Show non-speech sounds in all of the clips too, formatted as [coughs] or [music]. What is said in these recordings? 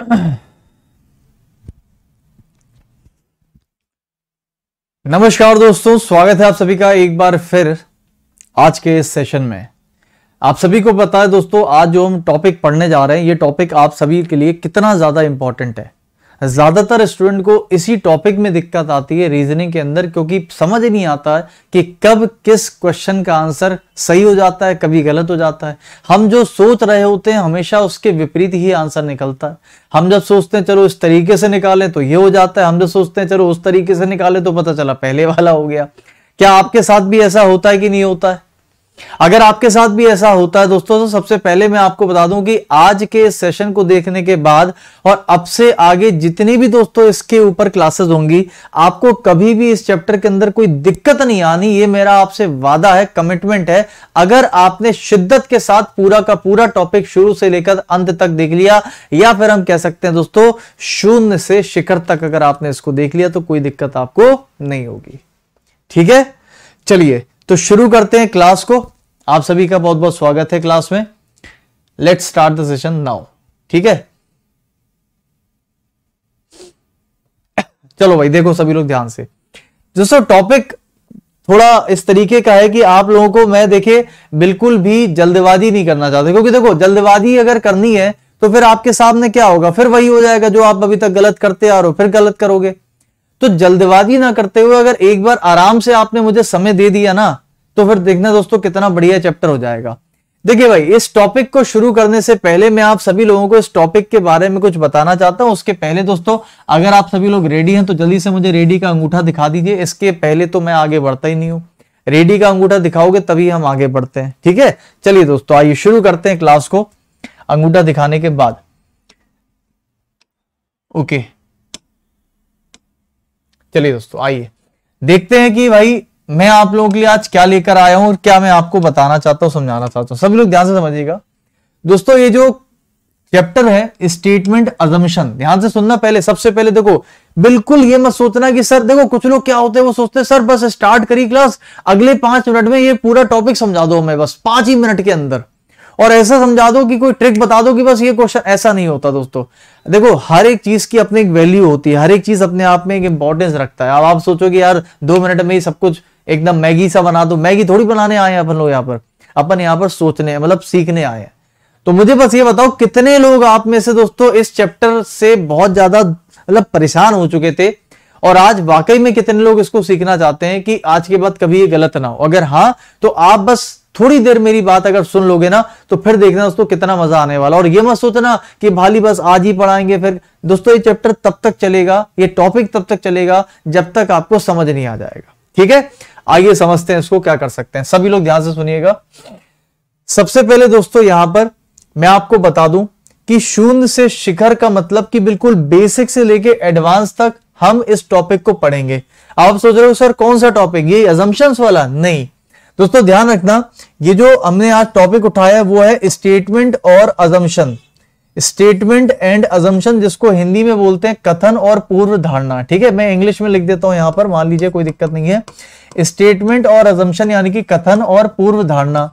[clears throat] नमस्कार दोस्तों, स्वागत है आप सभी का एक बार फिर आज के इस सेशन में। आप सभी को पता है दोस्तों, आज जो हम टॉपिक पढ़ने जा रहे हैं, ये टॉपिक आप सभी के लिए कितना ज़्यादा इंपॉर्टेंट है। ज़्यादातर स्टूडेंट को इसी टॉपिक में दिक्कत आती है रीजनिंग के अंदर, क्योंकि समझ नहीं आता है कि कब किस क्वेश्चन का आंसर सही हो जाता है, कभी गलत हो जाता है। हम जो सोच रहे होते हैं, हमेशा उसके विपरीत ही आंसर निकलता है। हम जब सोचते हैं, चलो इस तरीके से निकालें तो ये हो जाता है। हम जब सोचते हैं, चलो उस तरीके से निकालें तो पता चला पहले वाला हो गया। क्या आपके साथ भी ऐसा होता है कि नहीं होता है? अगर आपके साथ भी ऐसा होता है, दोस्तों तो सबसे पहले मैं आपको बता दूँ कि आज के सेशन को देखने के बाद और अब से आगे जितनी भी, दोस्तों, इसके ऊपर क्लासेस होंगी, आपको कभी भी इस चैप्टर के अंदर कोई दिक्कत नहीं आनी। ये मेरा आपसे वादा है कमिटमेंट है। अगर आपने शिद्दत के साथ पूरा का पूरा टॉपिक शुरू से लेकर अंत तक देख लिया, या फिर हम कह सकते हैं, दोस्तों, शून्य से शिखर तक अगर आपने इसको देख लिया तो कोई दिक्कत आपको नहीं होगी। ठीक है? चलिए तो शुरू करते हैं क्लास को। आप सभी का बहुत बहुत स्वागत है क्लास में। Let start the session now ठीक है? चलो भाई, देखो सभी लोग ध्यान से। दोस्तों टॉपिक थोड़ा इस तरीके का है कि आप लोगों को मैं देखे, बिल्कुल भी जल्दबाजी नहीं करना चाहते। क्योंकि देखो, जल्दबाजी अगर करनी है तो फिर आपके सामने क्या होगा? फिर वही हो जाएगा जो आप अभी तक गलत करते आ रहे हो। फिर गलत करोगे। तो जल्दबाजी ना करते हुए अगर एक बार आराम से आपने मुझे समय दे दिया ना तो फिर देखना दोस्तों कितना बढ़िया चैप्टर हो जाएगा। देखिए भाई, इस टॉपिक को शुरू करने से पहले मैं आप सभी लोगों को इस टॉपिक के बारे में कुछ बताना चाहता हूँ। उसके पहले दोस्तों, अगर आप सभी लोग रेडी हैं तो जल्दी से मुझे रेडी का अंगूठा दिखा दीजिए। इसके पहले तो मैं आगे बढ़ता ही नहीं हूँ। रेडी का अंगूठा दिखाओगे, तभी हम आगे बढ़ते हैं। ठीक है? चलिए दोस्तों, आइए शुरू करते हैं क्लास को। अंगूठा दिखाने के बाद। ओके चलिए दोस्तों, आइए। देखते हैं कि भाई मैं आप लोगों के लिए आज क्या लेकर आया हूँ और क्या मैं आपको बताना चाहता हूँ, समझाना चाहता हूँ। सभी लोग ध्यान से समझिएगा। दोस्तों, ये जो चैप्टर है स्टेटमेंट अजम्पशन ध्यान से सुनना पहले। सबसे पहले देखो, बिल्कुल ये मत सोचना कि सर, देखो, कुछ लोग क्या होते हैं, वो सोचते हैं, सर, बस स्टार्ट करी क्लास अगले पाँच मिनट में ये पूरा टॉपिक समझा दो मैं बस पाँच ही मिनट के अंदर। और ऐसा समझा दो कि कोई ट्रिक बता दो कि बस ये क्वेश्चन ऐसा नहीं होता दोस्तों। देखो, हर एक चीज़ की अपनी एक वैल्यू होती है, हर एक चीज़ अपने आप में एक इंपॉर्टेंस रखता है। अब आप सोचो कि यार, दो मिनट में ही सब कुछ एकदम मैगी सा बना दो। मैगी थोड़ी बनाने आए हैं अपन लोग यहाँ पर। अपन यहाँ पर सोचने मतलब सीखने आए हैं। तो मुझे बस ये बताओ, कितने लोग आप में से दोस्तों इस चैप्टर से बहुत ज़्यादा मतलब परेशान हो चुके थे? और आज वाकई में कितने लोग इसको सीखना चाहते हैं कि आज के बाद कभी ये गलत ना हो? अगर हाँ तो आप बस थोड़ी देर मेरी बात अगर सुन लोगे ना तो फिर देखना दोस्तों कितना मज़ा आने वाला। और ये मत सोचना कि भाली बस आज ही पढ़ाएँगे फिर। दोस्तों, ये चैप्टर तब तक चलेगा, ये टॉपिक तब तक चलेगा, जब तक आपको समझ नहीं आ जाएगा। ठीक है? आइए समझते हैं इसको, क्या कर सकते हैं। सभी लोग ध्यान से सुनिएगा। सबसे पहले दोस्तों, यहाँ पर मैं आपको बता दूँ कि शून्य से शिखर का मतलब कि बिल्कुल बेसिक से लेके एडवांस तक हम इस टॉपिक को पढ़ेंगे। आप सोच रहे हो, सर, कौन सा टॉपिक ये अजम्पशंस वाला? नहीं। दोस्तों, ध्यान रखना, ये जो हमने आज टॉपिक उठाया वो है स्टेटमेंट और अजम्पशन स्टेटमेंट एंड अजम्पशन जिसको हिंदी में बोलते हैं, कथन और पूर्व धारणा. ठीक है, मैं इंग्लिश में लिख देता हूँ यहाँ पर, मान लीजिए कोई दिक्कत नहीं है. स्टेटमेंट और अजम्पशन यानी कि कथन और पूर्व धारणा.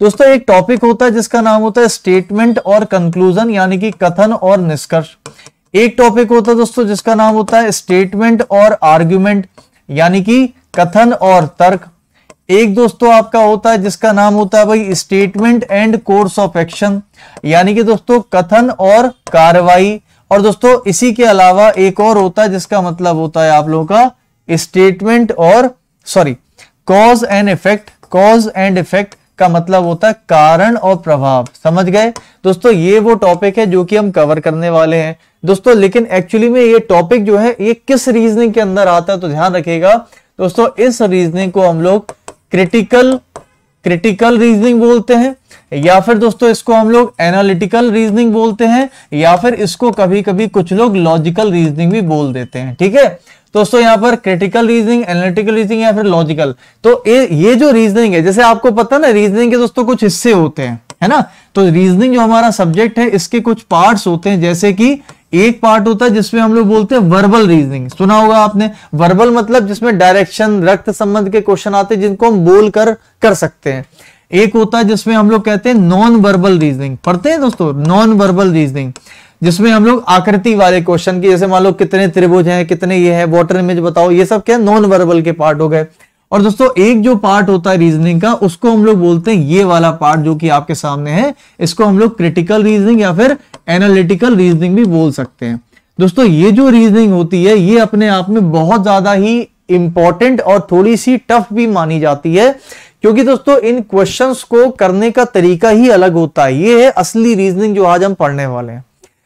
दोस्तों, एक टॉपिक होता है जिसका नाम होता है स्टेटमेंट और कंक्लूजन यानी कि कथन और निष्कर्ष. एक टॉपिक होता है दोस्तों जिसका नाम होता है स्टेटमेंट और आर्ग्यूमेंट यानी कि कथन और तर्क. एक दोस्तों आपका होता है जिसका नाम होता है भाई statement and course of action. यानी कि दोस्तों कथन और कार्रवाई। और दोस्तों इसी के अलावा एक और होता है जिसका मतलब होता है आप लोगों का स्टेटमेंट और sorry, cause and effect. Cause and effect का मतलब होता है कारण और प्रभाव। समझ गए? दोस्तों ये वो टॉपिक है जो कि हम कवर करने वाले हैं। दोस्तों लेकिन एक्चुअली में ये टॉपिक जो है, ये किस रीजनिंग के अंदर आता है तो ध्यान रखिएगा। दोस्तों इस रीजनिंग को हम लोग क्रिटिकल क्रिटिकल रीजनिंग बोलते हैं, या फिर दोस्तों इसको हम लोग एनालिटिकल रीजनिंग बोलते हैं, या फिर इसको कभी कभी कुछ लोग लॉजिकल रीजनिंग भी बोल देते हैं, ठीक है? दोस्तों यहाँ पर क्रिटिकल रीजनिंग एनालिटिकल रीजनिंग या फिर लॉजिकल तो ये जो रीजनिंग है, जैसे आपको पता ना रीजनिंग के दोस्तों कुछ हिस्से होते हैं। है ना? तो रीजनिंग जो हमारा सब्जेक्ट है, इसके कुछ पार्ट्स होते हैं, जैसे कि एक पार्ट होता है जिसमें हम लोग बोलते हैं वर्बल रीजनिंग सुना होगा आपने? वर्बल मतलब जिसमें डायरेक्शन रक्त संबंध के क्वेश्चन आते हैं, जिनको हम बोल कर कर सकते हैं। एक होता है जिसमें हम लोग कहते हैं नॉन वर्बल रीजनिंग पढ़ते हैं दोस्तों? नॉन वर्बल रीजनिंग जिसमें हम लोग आकृति वाले क्वेश्चन की, जैसे मान लो कितने त्रिभुज हैं, कितने ये है वाटर इमेज बताओ, ये सब क्या नॉन वर्बल के पार्ट हो गए। और दोस्तों, एक जो पार्ट होता है रीजनिंग का, उसको हम लोग बोलते हैं ये वाला पार्ट जो कि आपके सामने है। इसको हम लोग क्रिटिकल रीजनिंग या फिर एनालिटिकल रीजनिंग भी बोल सकते हैं। दोस्तों, ये जो रीजनिंग होती है, ये अपने आप में बहुत ज़्यादा ही इंपॉर्टेंट और थोड़ी सी टफ भी मानी जाती है। क्योंकि दोस्तों, इन क्वेश्चंस को करने का तरीका ही अलग होता है। ये है असली रीजनिंग जो आज हम पढ़ने वाले हैं।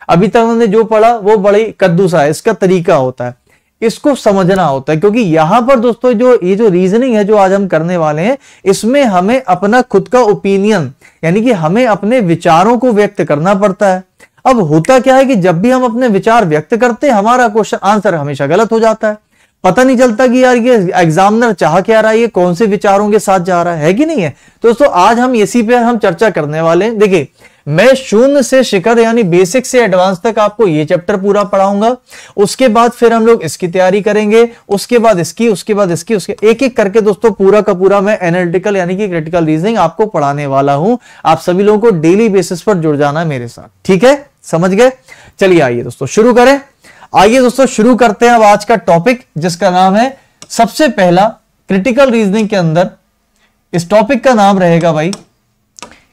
अभी तक हमने जो पढ़ा, वो बड़ी कद्दू सा है। इसका तरीका होता है। इसको समझना होता है क्योंकि यहाँ पर दोस्तों जो ये जो रीजनिंग है जो आज हम करने वाले हैं इसमें हमें अपना खुद का ओपिनियन यानी कि हमें अपने विचारों को व्यक्त करना पड़ता है। अब होता क्या है कि जब भी हम अपने विचार व्यक्त करते हैं हमारा क्वेश्चन आंसर हमेशा गलत हो जाता है। पता नहीं चलता कि यार ये एग्जामिनर चाह क्या रहा है ये कौन से विचारों के साथ जा रहा है, है कि नहीं है? दोस्तों आज हम इसी पे हम चर्चा करने वाले हैं। देखिए मैं शून्य से शिखर, यानी बेसिक से एडवांस तक आपको ये चैप्टर पूरा पढ़ाऊँगा। उसके बाद फिर हम लोग इसकी तैयारी करेंगे। उसके बाद इसकी, उसके बाद इसकी, उसके एक एक करके दोस्तों पूरा का पूरा मैं एनालिटिकल यानी कि क्रिटिकल रीजनिंग आपको पढ़ाने वाला हूँ। आप सभी लोगों को डेली बेसिस पर जुड़ जाना मेरे साथ। ठीक है? समझ गए? चलिए आइए दोस्तों, शुरू करें। आइए दोस्तों, शुरू करते हैं अब आज का टॉपिक जिसका नाम है सबसे पहला क्रिटिकल रीजनिंग के अंदर। इस टॉपिक का नाम रहेगा भाई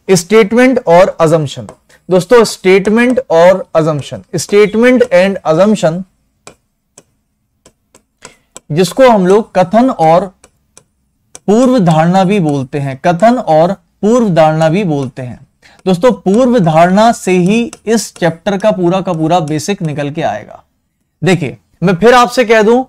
स्टेटमेंट और अजम्पशन दोस्तों स्टेटमेंट और अजम्पशन स्टेटमेंट एंड अजम्पशन जिसको हम लोग कथन और पूर्व धारणा भी बोलते हैं। कथन और पूर्व धारणा भी बोलते हैं। दोस्तों पूर्व धारणा से ही इस चैप्टर का पूरा का पूरा बेसिक निकल के आएगा। देखिए, मैं फिर आपसे कह दूँ,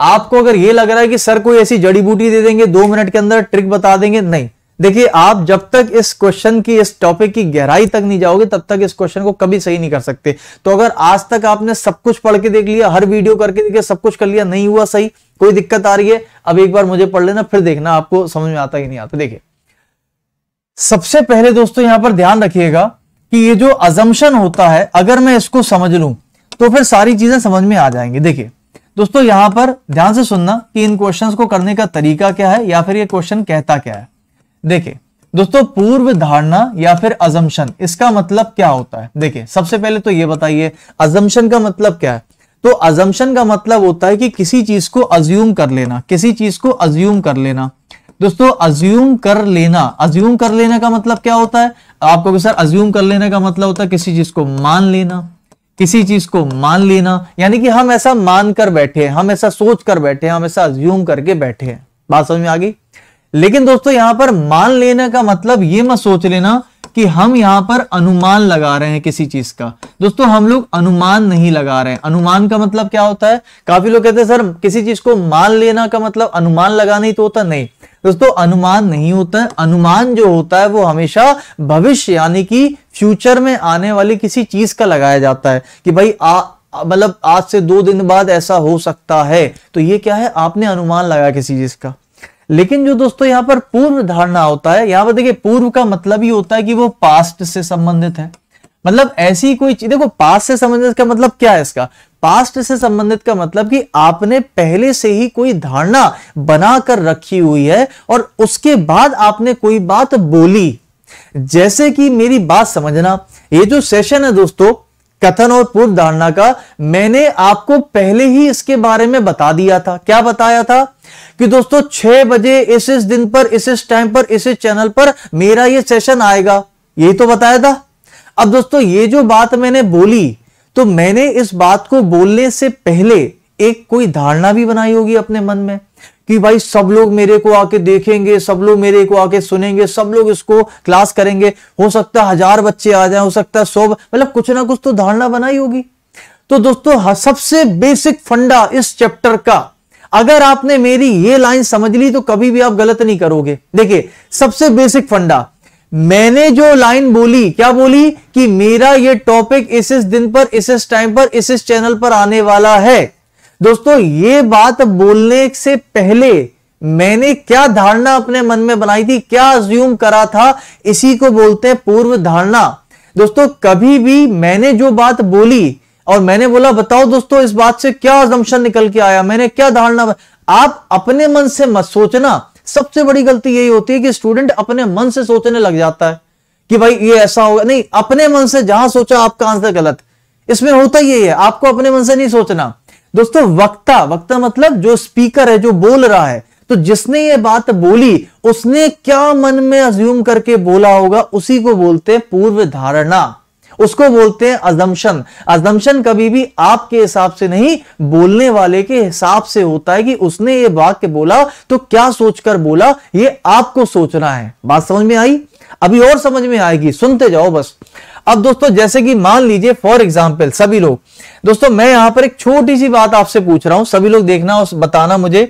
आपको अगर यह लग रहा है कि सर कोई ऐसी जड़ी बूटी दे देंगे, दो मिनट के अंदर ट्रिक बता देंगे, नहीं। देखिए, आप जब तक इस क्वेश्चन की, इस टॉपिक की गहराई तक नहीं जाओगे, तब तक इस क्वेश्चन को कभी सही नहीं कर सकते। तो अगर आज तक आपने सब कुछ पढ़ के देख लिया, हर वीडियो करके देखिए, सब कुछ कर लिया, नहीं हुआ सही, कोई दिक्कत आ रही है, अब एक बार मुझे पढ़ लेना, फिर देखना, आपको समझ में आता ही नहीं आता। देखिए, सबसे पहले दोस्तों, यहाँ पर ध्यान रखिएगा कि ये जो अजम्पन होता है, अगर मैं इसको समझ लूँ तो फिर सारी चीज़ें समझ में आ जाएँगी। देखिए, दोस्तों, यहाँ पर ध्यान से सुनना कि इन क्वेश्चंस को करने का तरीका क्या है, या फिर ये क्वेश्चन कहता क्या है। देखिए, दोस्तों, पूर्व धारणा या फिर अजम्पन इसका मतलब क्या होता है? देखिए, सबसे पहले तो ये बताइए अजम्पन का मतलब क्या है? तो अजम्पन का मतलब होता है कि किसी चीज़ को अज्यूम कर लेना, किसी चीज़ को अज्यूम कर लेना। दोस्तों अज्यूम कर लेना अज्यूम कर लेने का मतलब क्या होता है? आपको सर अज्यूम कर लेने का मतलब होता है किसी चीज़ को मान लेना, किसी चीज़ को मान लेना, यानी कि हम ऐसा मान कर बैठे हैं, हम ऐसा सोच कर बैठे हैं, हम ऐसा अज्यूम करके बैठे हैं। बात समझ में आ गई? लेकिन दोस्तों, यहाँ पर मान लेने का मतलब ये मत सोच लेना कि हम यहाँ पर अनुमान लगा रहे हैं किसी चीज़ का। दोस्तों, हम लोग अनुमान नहीं लगा रहे हैं। अनुमान का मतलब क्या होता है? काफ़ी लोग कहते हैं, सर, किसी चीज़ को मान लेना का मतलब अनुमान लगाना ही तो होता नहीं। दोस्तों, अनुमान नहीं होता है। अनुमान जो होता है, वो हमेशा भविष्य, यानी कि फ्यूचर में आने वाली किसी चीज़ का लगाया जाता है कि भाई, आ मतलब आज से दो दिन बाद ऐसा हो सकता है। तो ये क्या है? आपने अनुमान लगाया किसी चीज़ का। लेकिन जो दोस्तों यहाँ पर पूर्व धारणा होता है, यहाँ पर देखिए पूर्व का मतलब ही होता है कि वो पास्ट से संबंधित है। मतलब ऐसी कोई चीज़, देखो पास्ट से संबंधित का मतलब क्या है इसका? पास्ट से संबंधित का मतलब कि आपने पहले से ही कोई धारणा बनाकर रखी हुई है और उसके बाद आपने कोई बात बोली। जैसे कि मेरी बात समझना, ये जो सेशन है दोस्तों कथन और पूर्व धारणा का मैंने आपको पहले ही इसके बारे में बता दिया था। क्या बताया था? कि दोस्तों, छह बजे इस इस दिन पर, इस इस टाइम पर, इस इस चैनल पर मेरा ये सेशन आएगा। यही तो बताया था। अब दोस्तों, ये जो बात मैंने बोली तो मैंने इस बात को बोलने से पहले एक कोई धारणा भी बनाई होगी अपने मन में। कि भाई सब लोग मेरे को आके देखेंगे, सब लोग मेरे को आके सुनेंगे, सब लोग इसको क्लास करेंगे। हो सकता है हज़ार बच्चे आ जाए, हो सकता है सौ मतलब कुछ ना कुछ तो धारणा बनाई होगी। तो दोस्तों सबसे बेसिक फंडा इस चैप्टर का, अगर आपने मेरी ये लाइन समझ ली तो कभी भी आप गलत नहीं करोगे। देखिए, सबसे बेसिक फंडा, मैंने जो लाइन बोली, क्या बोली? कि मेरा ये टॉपिक इस इस दिन पर, इस इस टाइम पर, इस इस चैनल पर आने वाला है। दोस्तों, ये बात बोलने से पहले मैंने क्या धारणा अपने मन में बनाई थी, क्या अज्यूम करा था, इसी को बोलते हैं पूर्व धारणा। दोस्तों, कभी भी मैंने जो बात बोली, और मैंने बोला, बताओ दोस्तों, इस बात से क्या अजम्पन निकल के आया? मैंने क्या धारणा आप अपने मन से मत सोचना। सबसे बड़ी गलती यही होती है कि स्टूडेंट अपने मन से सोचने लग जाता है कि भाई, ये ऐसा होगा। नहीं, अपने मन से जहाँ सोचा आपका आंसर गलत। इसमें होता ही है, आपको अपने मन से नहीं सोचना। दोस्तों, वक्ता वक्ता मतलब जो स्पीकर है, जो बोल रहा है। तो जिसने ये बात बोली, उसने क्या मन में अज्यूम करके बोला होगा, उसी को बोलते हैं पूर्व धारणा उसको बोलते हैं अजम्पन अजम्पन कभी भी आपके हिसाब से नहीं, बोलने वाले के हिसाब से होता है कि उसने ये वाक्य बोला तो क्या सोचकर बोला, ये आपको सोचना है। बात समझ में आई? अभी और समझ में आएगी, सुनते जाओ बस। अब दोस्तों, जैसे कि मान लीजिए फॉर एग्ज़ाम्पल सभी लोग। दोस्तों, मैं यहाँ पर एक छोटी सी बात आपसे पूछ रहा हूँ, सभी लोग देखना और बताना मुझे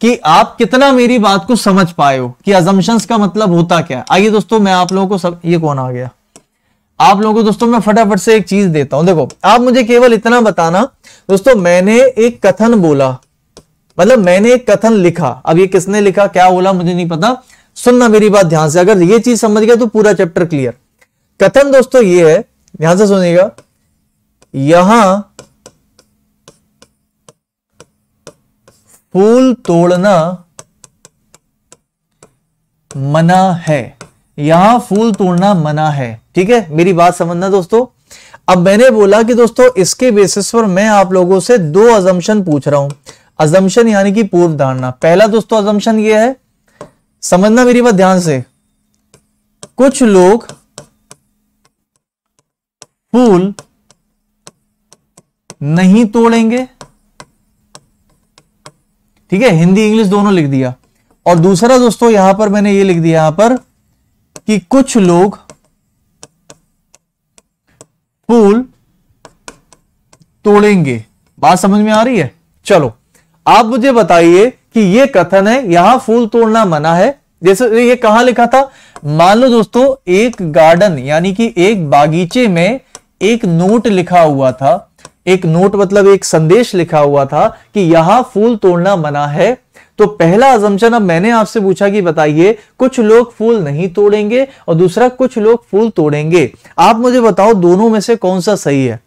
कि आप कितना मेरी बात को समझ पाए हो, कि अजम्पन्स का मतलब होता क्या आइए दोस्तों, मैं आप लोगों को सब, ये कौन आ गया? आप लोगों को दोस्तों मैं फटाफट से एक चीज़ देता हूँ। देखो, आप मुझे केवल इतना बताना, दोस्तों, मैंने एक कथन बोला। मतलब मैंने एक कथन लिखा। अब ये किसने लिखा, क्या बोला, मुझे नहीं पता। सुनना मेरी बात ध्यान से। अगर ये चीज़ समझ गया तो पूरा चैप्टर क्लियर। कथन दोस्तों ये है, ध्यान से सुनिएगा। यहाँ फूल तोड़ना मना है। यहाँ फूल तोड़ना मना है। ठीक है? मेरी बात समझना दोस्तों? अब मैंने बोला कि दोस्तों, इसके बेसिस पर मैं आप लोगों से दो अजम्पन पूछ रहा हूँ। अजम्पन यानी कि पूर्व धारणा पहला दोस्तों अजम्पन ये है, समझना मेरी बात ध्यान से। कुछ लोग फूल नहीं तोड़ेंगे। ठीक है? हिंदी, इंग्लिश दोनों लिख दिया। और दूसरा दोस्तों, यहाँ पर मैंने ये लिख दिया यहाँ पर कि कुछ लोग फूल तोड़ेंगे। बात समझ में आ रही है? चलो, आप मुझे बताइए कि यह कथन है, यहाँ फूल तोड़ना मना है। जैसे ये कहा लिखा था? मान लो दोस्तों, एक गार्डन, यानी कि एक बागीचे में एक नोट लिखा हुआ था। एक नोट मतलब एक संदेश लिखा हुआ था कि यहाँ फूल तोड़ना मना है। तो पहला अजम्पन अब मैंने आपसे पूछा कि बताइए, कुछ लोग फूल नहीं तोड़ेंगे और दूसरा, कुछ लोग फूल तोड़ेंगे। आप मुझे बताओ दोनों में से कौन सा सही है?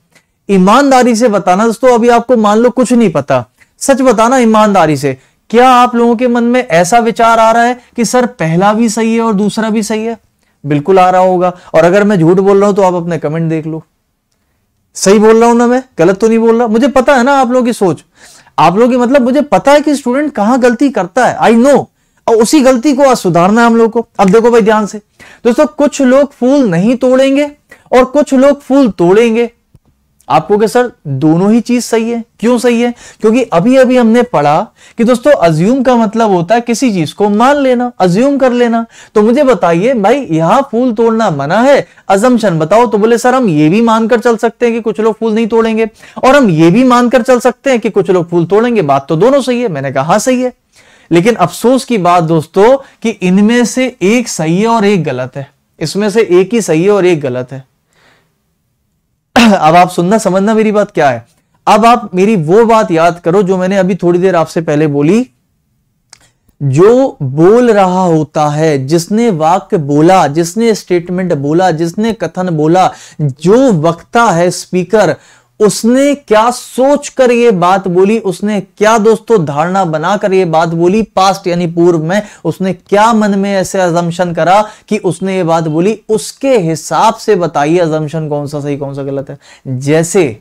ईमानदारी से बताना, दोस्तों, अभी आपको मान लो कुछ नहीं पता। सच बताना ईमानदारी से। क्या आप लोगों के मन में ऐसा विचार आ रहा है कि सर पहला भी सही है और दूसरा भी सही है? बिल्कुल आ रहा होगा। और अगर मैं झूठ बोल रहा हूँ तो आप अपने कमेंट देख लो। सही बोल रहा हूँ ना मैं? गलत तो नहीं बोल रहा? मुझे पता है ना आप लोगों की सोच। आप लोग मतलब मुझे पता है कि स्टूडेंट कहाँ गलती करता है। आई नो और उसी गलती को आज सुधारना है हम लोग को। अब देखो भाई ध्यान से। दोस्तों, कुछ लोग फूल नहीं तोड़ेंगे और कुछ लोग फूल तोड़ेंगे। आपको क्या सर, दोनों ही चीज़ सही है? क्यों सही है? क्योंकि अभी अभी हमने पढ़ा कि दोस्तों अज्यूम का मतलब होता है किसी चीज़ को मान लेना अज्यूम कर लेना। तो मुझे बताइए, भाई, यहाँ फूल तोड़ना मना है? अजम्पन बताओ तो बोले, सर, हम ये भी मानकर चल सकते हैं कि कुछ लोग फूल नहीं तोड़ेंगे। और हम ये भी मानकर चल सकते हैं कि कुछ लोग फूल तोड़ेंगे। बात तो दोनों सही है। मैंने कहा हाँ सही है। लेकिन अफसोस की बात दोस्तों, कि इनमें से एक सही है और एक गलत है। इसमें से एक ही सही है और एक गलत है। [clears throat] अब आप सुनना, समझना मेरी बात क्या है? अब आप मेरी वो बात याद करो जो मैंने अभी थोड़ी देर आपसे पहले बोली। जो बोल रहा होता है, जिसने वाक्य बोला, जिसने स्टेटमेंट बोला, जिसने कथन बोला, जो वक्ता है स्पीकर उसने क्या सोच कर ये बात बोली? उसने क्या दोस्तों धारणा बनाकर ये बात बोली? पास्ट यानी पूर्व में उसने क्या मन में ऐसे अजम्पन करा कि उसने ये बात बोली? उसके हिसाब से बताइए अजम्पन कौन सा सही, कौन सा गलत है। जैसे,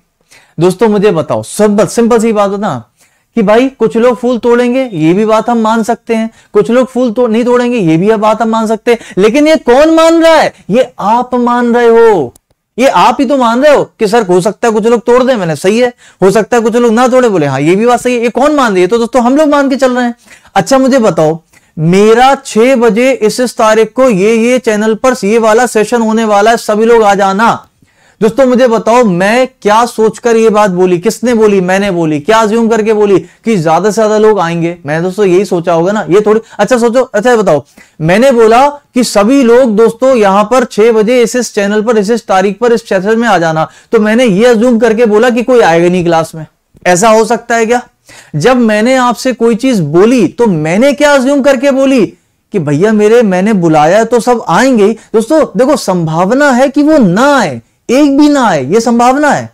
दोस्तों मुझे बताओ सिंपल सिंपल सी बात होता कि भाई कुछ लोग फूल तोड़ेंगे, ये भी बात हम मान सकते हैं। कुछ लोग फूल तो नहीं तोड़ेंगे, ये भी बात हम मान सकते हैं। लेकिन ये कौन मान रहा है? ये आप मान रहे हो। ये आप ही तो मान रहे हो कि सर, हो सकता है कुछ लोग तोड़ दे, मैंने सही है। हो सकता है कुछ लोग ना तोड़े, बोले हाँ ये भी बात सही है। ये कौन मान रही है? तो दोस्तों, हम लोग मान के चल रहे हैं। अच्छा मुझे बताओ, मेरा छह बजे इस तारीख को ये ये चैनल पर ये वाला सेशन होने वाला है, सभी लोग आ जाना। दोस्तों, मुझे बताओ, मैं क्या सोचकर ये बात बोली? किसने बोली? मैंने बोली। क्या ज्यूम करके बोली कि ज़्यादा से ज़्यादा लोग आएँगे? मैंने दोस्तों यही सोचा होगा ना। ये थोड़ी अच्छा सोचो। अच्छा बताओ। मैंने बोला कि सभी लोग दोस्तों, यहाँ पर छह बजे इस इस चैनल पर, इस इस तारीख पर, इस सेशन में आ जाना। तो मैंने ये अज्यूम करके बोला कि कोई आएगा नहीं क्लास में। ऐसा हो सकता है क्या? जब मैंने आपसे कोई चीज़ बोली तो मैंने क्या अज्यूम करके बोली कि भैया मेरे, मैंने बुलाया तो सब आएँगे दोस्तों, देखो, संभावना है कि वो ना आए। एक भी ना आए, ये संभावना है।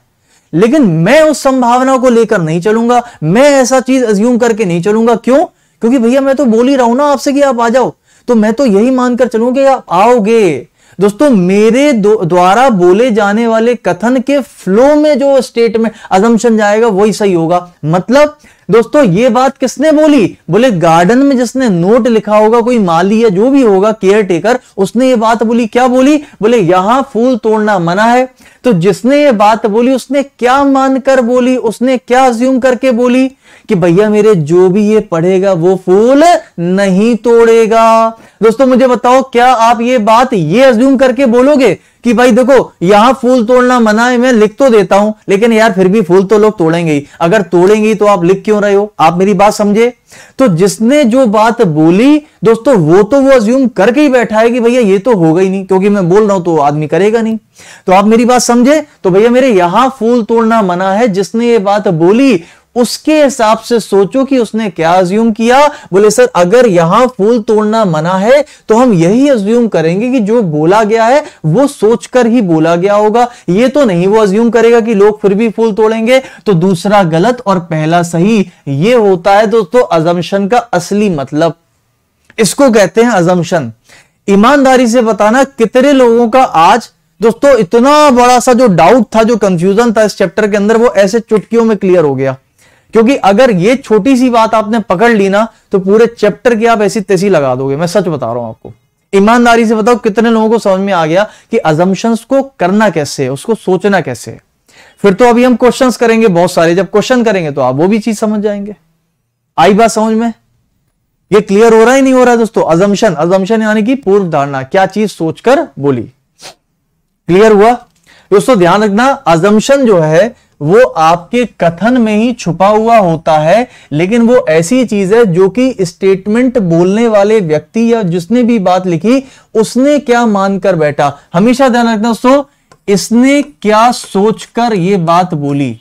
लेकिन मैं उस संभावना को लेकर नहीं चलूँगा, मैं ऐसा चीज़ अज्यूम करके नहीं चलूँगा। क्यों? क्योंकि भैया मैं तो बोल ही रहा हूँ ना आपसे कि आप आ जाओ। तो मैं तो यही मानकर चलूँगा कि आप आओगे। दोस्तों, मेरे द्वारा बोले जाने वाले कथन के फ्लो में जो स्टेट में अजम्पन जाएगा, वही सही होगा। मतलब दोस्तों, ये बात किसने बोली? बोले, गार्डन में जिसने नोट लिखा होगा, कोई माली या जो भी होगा केयर टेकर उसने ये बात बोली। क्या बोली? बोले, यहाँ फूल तोड़ना मना है। तो जिसने ये बात बोली, उसने क्या मानकर बोली, उसने क्या अज्यूम करके बोली कि भैया मेरे जो भी ये पढ़ेगा, वो फूल नहीं तोड़ेगा। दोस्तों, मुझे बताओ, क्या आप ये बात ये अज्यूम करके बोलोगे कि भाई देखो, यहाँ फूल तोड़ना मना है, मैं लिख तो देता हूँ, लेकिन यार फिर भी फूल तो लोग तोड़ेंगे ही। अगर तोड़ेंगे तो आप लिख क्यों रहे हो? आप मेरी बात समझे? तो जिसने जो बात बोली, दोस्तों, वो तो वो अज्यूम करके ही बैठा है कि भैया ये तो होगा ही नहीं, क्योंकि मैं बोल रहा हूँ तो आदमी करेगा नहीं। तो आप मेरी बात समझे? तो भैया मेरे यहाँ फूल तोड़ना मना है, जिसने ये बात बोली उसके हिसाब से सोचो कि उसने क्या अज्यूम किया। बोले, सर, अगर यहाँ फूल तोड़ना मना है तो हम यही अज्यूम करेंगे कि जो बोला गया है, वो सोचकर ही बोला गया होगा। ये तो नहीं, वो अज्यूम करेगा कि लोग फिर भी फूल तोड़ेंगे। तो दूसरा गलत और पहला सही ये होता है दोस्तों अजम्पन का असली मतलब। इसको कहते हैं अजम्पन ईमानदारी से बताना, कितने लोगों का आज, दोस्तों, इतना बड़ा सा जो डाउट था, जो कंफ्यूजन था इस चैप्टर के अंदर, वो ऐसे चुटकियों में क्लियर हो गया। क्योंकि अगर ये छोटी सी बात आपने पकड़ ली ना तो पूरे चैप्टर की आप ऐसी तेज़ी लगा दोगे। मैं सच बता रहा हूँ आपको। ईमानदारी से बताओ कितने लोगों को समझ में आ गया कि अजम्पन्स को करना कैसे है, उसको सोचना कैसे है। फिर तो अभी हम क्वेश्चन करेंगे, बहुत सारे। जब क्वेश्चन करेंगे तो आप वो भी चीज़ समझ जाएँगे। आई बात समझ में? ये क्लियर हो रहा ही, नहीं हो रहा दोस्तों? अजम्पन अजम्पन यानी कि पूर्व धारणा, क्या चीज़ सोचकर बोली। क्लियर हुआ? दोस्तों, ध्यान रखना अजम्पन जो है, वो आपके कथन में ही छुपा हुआ होता है, लेकिन वो ऐसी चीज़ है जो कि स्टेटमेंट बोलने वाले व्यक्ति या जिसने भी बात लिखी, उसने क्या मानकर बैठा? हमेशा ध्यान रखना दोस्तों, इसने क्या सोचकर ये बात बोली?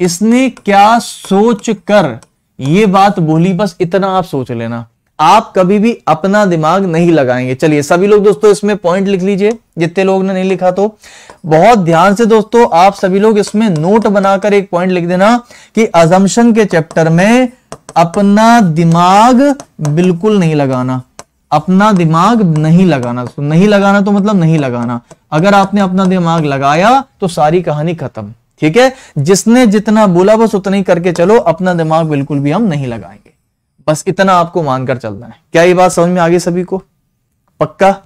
इसने क्या सोचकर ये बात बोली? बस इतना आप सोच लेना। आप कभी भी अपना दिमाग नहीं लगाएँगे। चलिए, सभी लोग दोस्तों, इसमें पॉइंट लिख लीजिए, जितने लोग ने नहीं लिखा तो। बहुत ध्यान से दोस्तों, आप सभी लोग इसमें नोट बनाकर एक पॉइंट लिख देना कि अजम्पन के चैप्टर में अपना दिमाग बिल्कुल नहीं लगाना। अपना दिमाग नहीं लगाना। तो नहीं लगाना तो मतलब नहीं लगाना। अगर आपने अपना दिमाग लगाया तो सारी कहानी खत्म। ठीक है? जिसने जितना बोला, बस उतना ही करके चलो, अपना दिमाग बिल्कुल भी हम नहीं लगाएँगे। बस इतना आपको मानकर चलना है। क्या ये बात समझ में आगे सभी को? पक्का?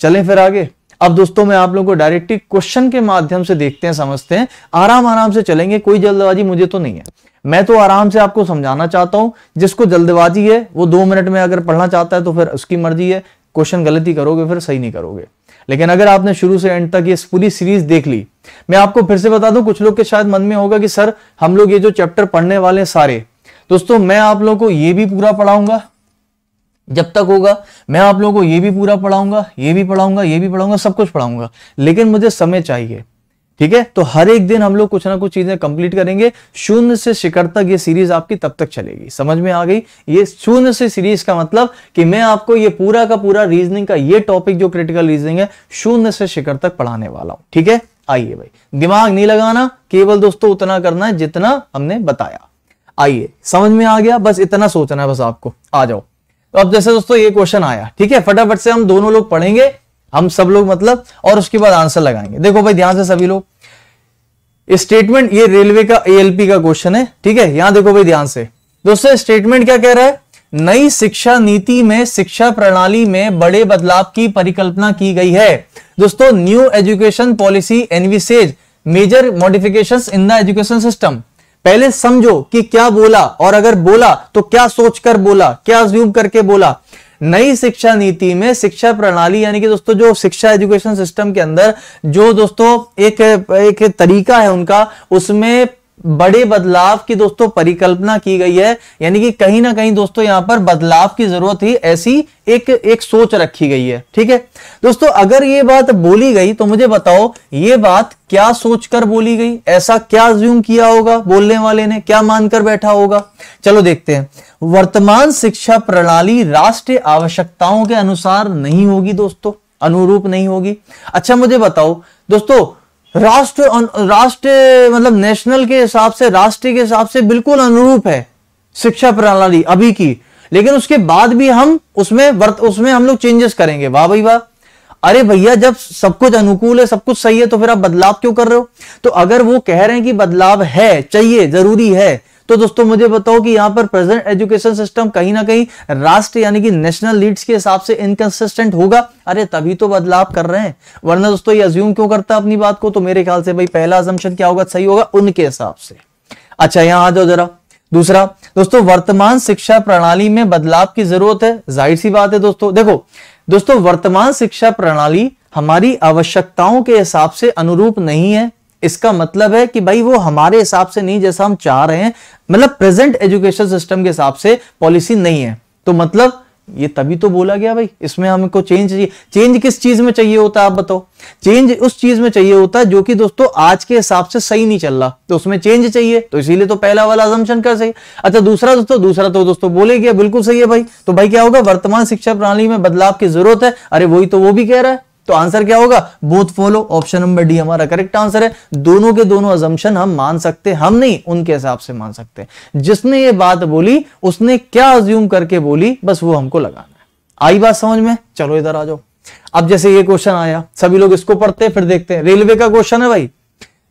चले फिर आगे। अब दोस्तों, मैं आप लोगों को डायरेक्टली क्वेश्चन के माध्यम से देखते हैं, समझते हैं। आराम आराम से चलेंगे, कोई जल्दबाजी मुझे तो नहीं है। मैं तो आराम से आपको समझाना चाहता हूँ, जिसको जल्दबाजी है, वो दो मिनट में अगर पढ़ना चाहता है तो फिर उसकी मर्ज़ी है। क्वेश्चन गलती करोगे, फिर सही नहीं करोगे। लेकिन अगर आपने शुरू से एंड तक ये पूरी सीरीज़ देख ली, मैं आपको फिर से बता दूँ, कुछ लोग के शायद मन में होगा कि, सर, हम लोग ये जो चैप्टर पढ़ने वाले सारे दोस्तों, मैं आप लोगों को ये भी पूरा पढ़ाऊँगा, जब तक होगा, मैं आप लोगों को ये भी पूरा पढ़ाऊँगा, ये भी पढ़ाऊँगा, ये भी पढ़ाऊँगा, सब कुछ पढ़ाऊँगा, लेकिन मुझे समय चाहिए, ठीक है? तो हर एक दिन हम लोग कुछ ना कुछ चीज़ें कंप्लीट करेंगे, शून्य से शिखर तक ये सीरीज़ आपकी तब तक चलेगी। समझ में आ गई? ये शून्य से सीरीज़ का मतलब कि मैं आपको ये पूरा का पूरा रीजनिंग का ये टॉपिक जो क्रिटिकल रीजनिंग है, शून्य से शिखर तक पढ़ाने वाला हूँ, ठीक है? आइए भाई। दिमाग नहीं लगाना, केवल दोस्तों उतना करना है जितना हमने बताया। आइए, समझ में आ गया? बस इतना सोचना है बस आपको। आ जाओ। तो अब जैसे दोस्तों, ये क्वेश्चन आया। ठीक है, फटाफट से हम दोनों लोग पढ़ेंगे, हम सब लोग मतलब और उसके बाद आंसर लगाएँगे। देखो भाई, ध्यान से सभी लोग। स्टेटमेंट ये रेलवे का एएलपी का क्वेश्चन है। ठीक है, यहाँ देखो भाई, ध्यान से। दोस्तों स्टेटमेंट क्या कह रहा है? नई शिक्षा नीति में, शिक्षा प्रणाली में बड़े बदलाव की परिकल्पना की गई है। दोस्तों new education policy envisages major modifications in the education system पहले समझो कि क्या बोला और अगर बोला तो क्या सोचकर बोला, क्या ज्यूम करके बोला। नई शिक्षा नीति में शिक्षा प्रणाली, यानी कि दोस्तों जो शिक्षा एजुकेशन सिस्टम के अंदर, जो दोस्तों एक एक तरीका है उनका, उसमें बड़े बदलाव की दोस्तों परिकल्पना की गई है। यानी कि कहीं ना कहीं दोस्तों यहाँ पर बदलाव की ज़रूरत ही ऐसी एक एक सोच रखी गई है। ठीक है? दोस्तों, अगर ये बात बोली गई तो मुझे बताओ, ये बात क्या सोचकर बोली गई? ऐसा क्या ज्यूम किया होगा बोलने वाले ने? क्या मानकर बैठा होगा? चलो देखते हैं। वर्तमान शिक्षा प्रणाली राष्ट्रीय आवश्यकताओं के अनुसार नहीं होगी दोस्तों, अनुरूप नहीं होगी। अच्छा मुझे बताओ, दोस्तों राष्ट्र राष्ट्र मतलब नेशनल के हिसाब से राष्ट्रीय के हिसाब से बिल्कुल अनुरूप है शिक्षा प्रणाली अभी की। लेकिन उसके बाद भी हम उसमें वर्त, उसमें हम लोग चेंजेस करेंगे। वाह भाई वाह। अरे भैया, जब सब कुछ अनुकूल है, सब कुछ सही है तो फिर आप बदलाव क्यों कर रहे हो? तो अगर वो कह रहे हैं कि बदलाव है, चाहिए, ज़रूरी है तो दोस्तों मुझे बताओ कि यहाँ पर प्रेजेंट एजुकेशन सिस्टम कहीं ना कहीं राष्ट्र यानी कि नेशनल लीड्स के हिसाब से इनकंसिस्टेंट होगा। अरे, तभी तो बदलाव कर रहे हैं। वरना दोस्तों ये अज्यूम क्यों करता है अपनी बात को? तो मेरे ख्याल से भाई पहला अजम्पन क्या होगा? सही होगा उनके हिसाब से। अच्छा यहाँ आ जाओ जरा। दूसरा, दोस्तों वर्तमान शिक्षा प्रणाली में बदलाव की ज़रूरत है। ज़ाहिर सी बात है दोस्तों। देखो, दोस्तों वर्तमान शिक्षा प्रणाली हमारी आवश्यकताओं के हिसाब से अनुरूप नहीं है। इसका मतलब है कि भाई वो हमारे हिसाब से नहीं जैसा हम चाह रहे हैं। मतलब प्रेजेंट एजुकेशन सिस्टम के हिसाब से पॉलिसी नहीं है। तो मतलब ये तभी तो बोला गया भाई, इसमें हमको चेंज चाहिए। चेंज किस चीज़ में चाहिए होता है आप बताओ? चेंज उस चीज़ में चाहिए होता है जो कि दोस्तों आज के हिसाब से सही नहीं चल रहा। तो उसमें चेंज चाहिए तो इसीलिए तो पहला वाला अजम्पन कर सही। अच्छा दूसरा दोस्तों, दूसरा तो दोस्तों बोले गया, बिल्कुल सही है भाई। तो भाई क्या होगा? वर्तमान शिक्षा प्रणाली में बदलाव की ज़रूरत है। अरे वही तो वो भी कह रहा है। तो आंसर क्या होगा? Both follow option number D हमारा करेक्ट आंसर है। दोनों के दोनों अजम्पन हम मान सकते हम नहीं, उनके हिसाब से मान सकते जिसने ये बात बोली, उसने क्या अज्यूम करके बोली, बस वो हमको लगाना है। आई बात समझ में? चलो इधर आ जाओ। अब जैसे ये क्वेश्चन आया, सभी लोग इसको पढ़ते हैं, फिर देखते हैं। रेलवे का क्वेश्चन है भाई।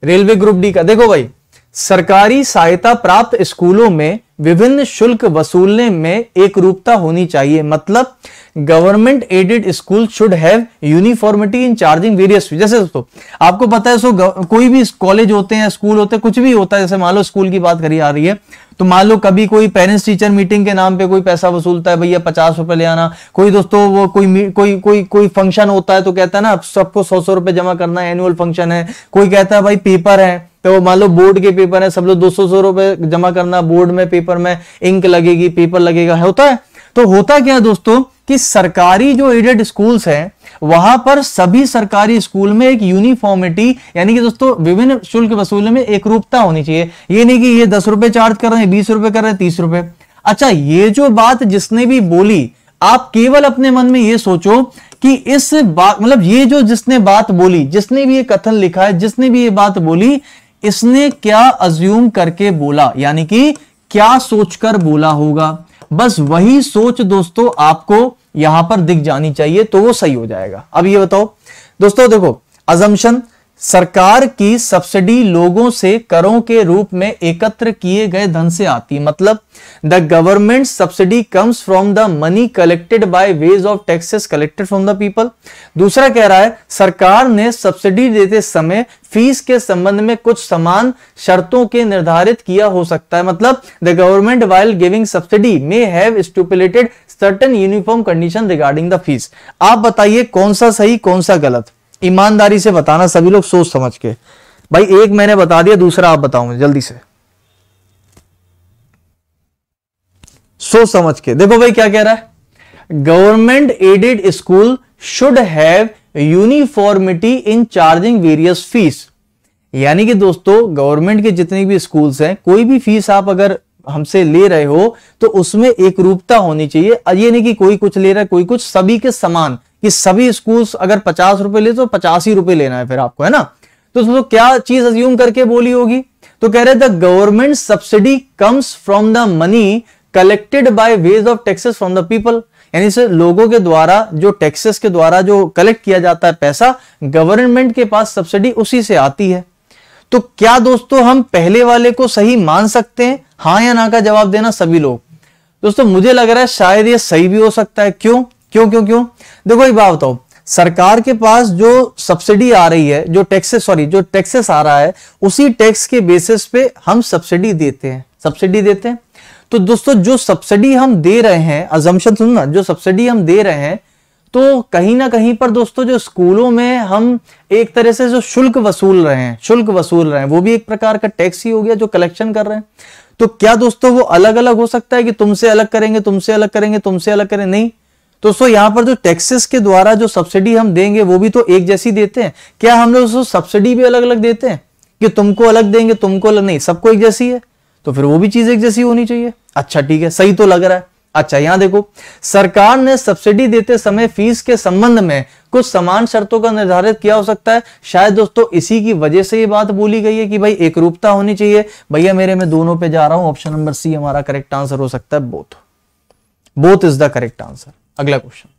रेलवे ग्रुप डी का। देखो भाई सरकारी सहायता प्राप्त स्कूलों में विभिन्न शुल्क वसूलने में एक रूपता होनी चाहिए। मतलब government aided school should have uniformity in charging various जैसे दोस्तों, आपको पता है, सो कोई भी कॉलेज होते हैं स्कूल होते हैं, कुछ भी होता है, जैसे मान लो स्कूल की बात करी आ रही है तो मान लो कभी कोई पेरेंट्स टीचर मीटिंग के नाम पे कोई पैसा वसूलता है, भैया पचास रुपए ले आना। कोई दोस्तों, वो कोई कोई कोई कोई फ़ंक्शन होता है तो कहता है ना सबको सौ सौ रुपए जमा करना एनुअल फ़ंक्शन है। कोई कहता है, भाई पेपर है। तो मान लो बोर्ड के पेपर है, सब लोग दो सौ रुपए जमा करना, बोर्ड में पेपर में इंक लगेगी, पेपर लगेगा होता है? तो होता क्या है दोस्तों कि सरकारी जो एडेड स्कूल्स हैं, वहाँ पर सभी सरकारी स्कूल में एक यूनिफॉर्मिटी, यानी कि दोस्तों विभिन्न शुल्क वसूलने में एक रूपता होनी चाहिए। ये नहीं कि ये दस रुपए चार्ज कर रहे हैं, बीस रुपए कर रहे हैं, तीस रुपए। अच्छा ये जो बात जिसने भी बोली, आप केवल अपने मन में ये सोचो कि इस बात मतलब ये जो जिसने बात बोली, जिसने भी ये कथन लिखा है, जिसने भी ये बात बोली इसने क्या अज्यूम करके बोला? यानी कि क्या सोचकर बोला होगा? बस वही सोच दोस्तों आपको यहाँ पर दिख जानी चाहिए तो वो सही हो जाएगा। अब ये बताओ, दोस्तों देखो अजम्पन सरकार की सब्सिडी लोगों से करों के रूप में एकत्र किए गए धन से आती मतलब the government subsidy comes from the money collected by ways of taxes collected from the people दूसरा कह रहा है, सरकार ने सब्सिडी देते समय फ़ीस के संबंध में कुछ समान शर्तों के निर्धारित किया हो सकता है। मतलब the government while giving subsidy may have stipulated certain uniform condition regarding the fees आप बताइए, कौन सा सही, कौन सा गलत? ईमानदारी से बताना, सभी लोग सोच समझ के। भाई, एक मैंने बता दिया, दूसरा आप बताओ जल्दी से। सोच समझ के। देखो भाई, क्या कह रहा है? Government aided school should have uniformity in charging various fees यानी कि दोस्तों गवर्नमेंट के जितने भी स्कूल्स हैं, कोई भी फ़ीस आप अगर हमसे ले रहे हो तो उसमें एक रूपता होनी चाहिए। ये नहीं कि कोई कुछ ले रहा है, कोई कुछ, सभी के समान कि सभी स्कूल्स अगर पचास रुपए ले तो पचास ही रुपए लेना है फिर आपको, है ना? तो दोस्तों क्या चीज़ अज्यूम करके बोली होगी? तो कह रहे the government subsidy comes from the money collected by ways of taxes from the people यानी से लोगों के द्वारा, जो टैक्सेस के द्वारा जो कलेक्ट किया जाता है पैसा गवर्नमेंट के पास सब्सिडी उसी से आती है। तो क्या दोस्तों, हम पहले वाले को सही मान सकते हैं? हाँ या ना का जवाब देना सभी लोग। दोस्तों, मुझे लग रहा है शायद ये सही भी हो सकता है। क्यों? क्यों क्यों क्यों? देखो, एक बात बताओ। सरकार के पास जो सब्सिडी आ रही है, जो टैक्सेस सॉरी जो टैक्सेस आ रहा है, उसी टैक्स के बेसिस पे हम सब्सिडी देते हैं। सब्सिडी देते हैं। तो दोस्तों, जो सब्सिडी हम दे रहे हैं अजम्पन सुनना जो सब्सिडी हम दे रहे हैं तो कहीं ना कहीं पर दोस्तों, जो स्कूलों में हम एक तरह से जो शुल्क वसूल रहे हैं, शुल्क वसूल रहे हैं, वो भी एक प्रकार का टैक्स ही हो गया जो कलेक्शन कर रहे हैं। तो क्या दोस्तों वो अलग अलग हो सकता है कि तुमसे अलग करेंगे, तुमसे अलग करेंगे, तुमसे अलग करें? नहीं। तो दोस्तों यहाँ पर जो टैक्सेस के द्वारा जो सब्सिडी हम देंगे, वो भी तो एक जैसी देते हैं। क्या हम लोग सब्सिडी भी अलग अलग देते हैं? कि तुमको अलग देंगे, तुमको अलग, नहीं, सबको एक जैसी है। तो फिर वो भी चीज़ एक जैसी होनी चाहिए। अच्छा ठीक है, सही तो लग रहा है। अच्छा यहाँ देखो, सरकार ने सब्सिडी देते समय फ़ीस के संबंध में कुछ समान शर्तों का निर्धारित किया हो सकता है। शायद दोस्तों, इसी की वजह से ये बात बोली गई है कि भाई एक रूपता होनी चाहिए। भैया, मेरे में दोनों पे जा रहा हूँ। ऑप्शन नंबर सी, हमारा करेक्ट आंसर हो सकता है both both is the correct answer अगला क्वेश्चन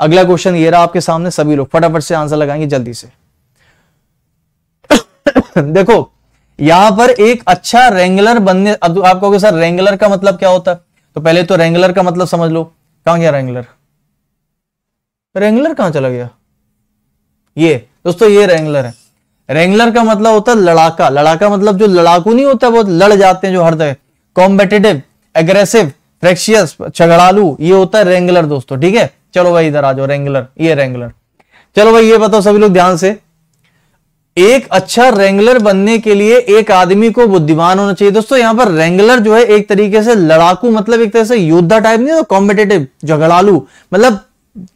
अगला क्वेश्चन ये रहा आपके सामने, सभी लोग फटाफट से आंसर लगाएँगे, जल्दी से। [coughs] देखो, यहाँ पर एक अच्छा रेंगुलर बनने, अब आप कहोगे, सर रेंगुलर का मतलब क्या होता है? तो पहले तो रेंगुलर का मतलब समझ लो। कहा गया रेंगुलर रेंगुलर कहाँ चला गया? ये, दोस्तों ये रेंगुलर है। रेंगुलर का मतलब होता है लड़ाका। लड़ाका मतलब जो लड़ाकू नहीं होता, वो लड़ जाते हैं जो हर तरह कॉम्पिटेटिव एग्रेसिव फ्रेक्शियस झगड़ालू ये होता है रेंगुलर दोस्तों, ठीक है? चलो भाई इधर आ जाओ रेंगुलर ये रेंगुलर चलो भाई, ये बताओ सभी लोग ध्यान से। एक अच्छा रेंगुलर बनने के लिए एक आदमी को बुद्धिमान होना चाहिए। दोस्तों, यहाँ पर रेंगुलर जो है, एक तरीके से लड़ाकू मतलब एक तरह से योद्धा टाइप नहीं कॉम्पिटेटिव झगड़ालू। मतलब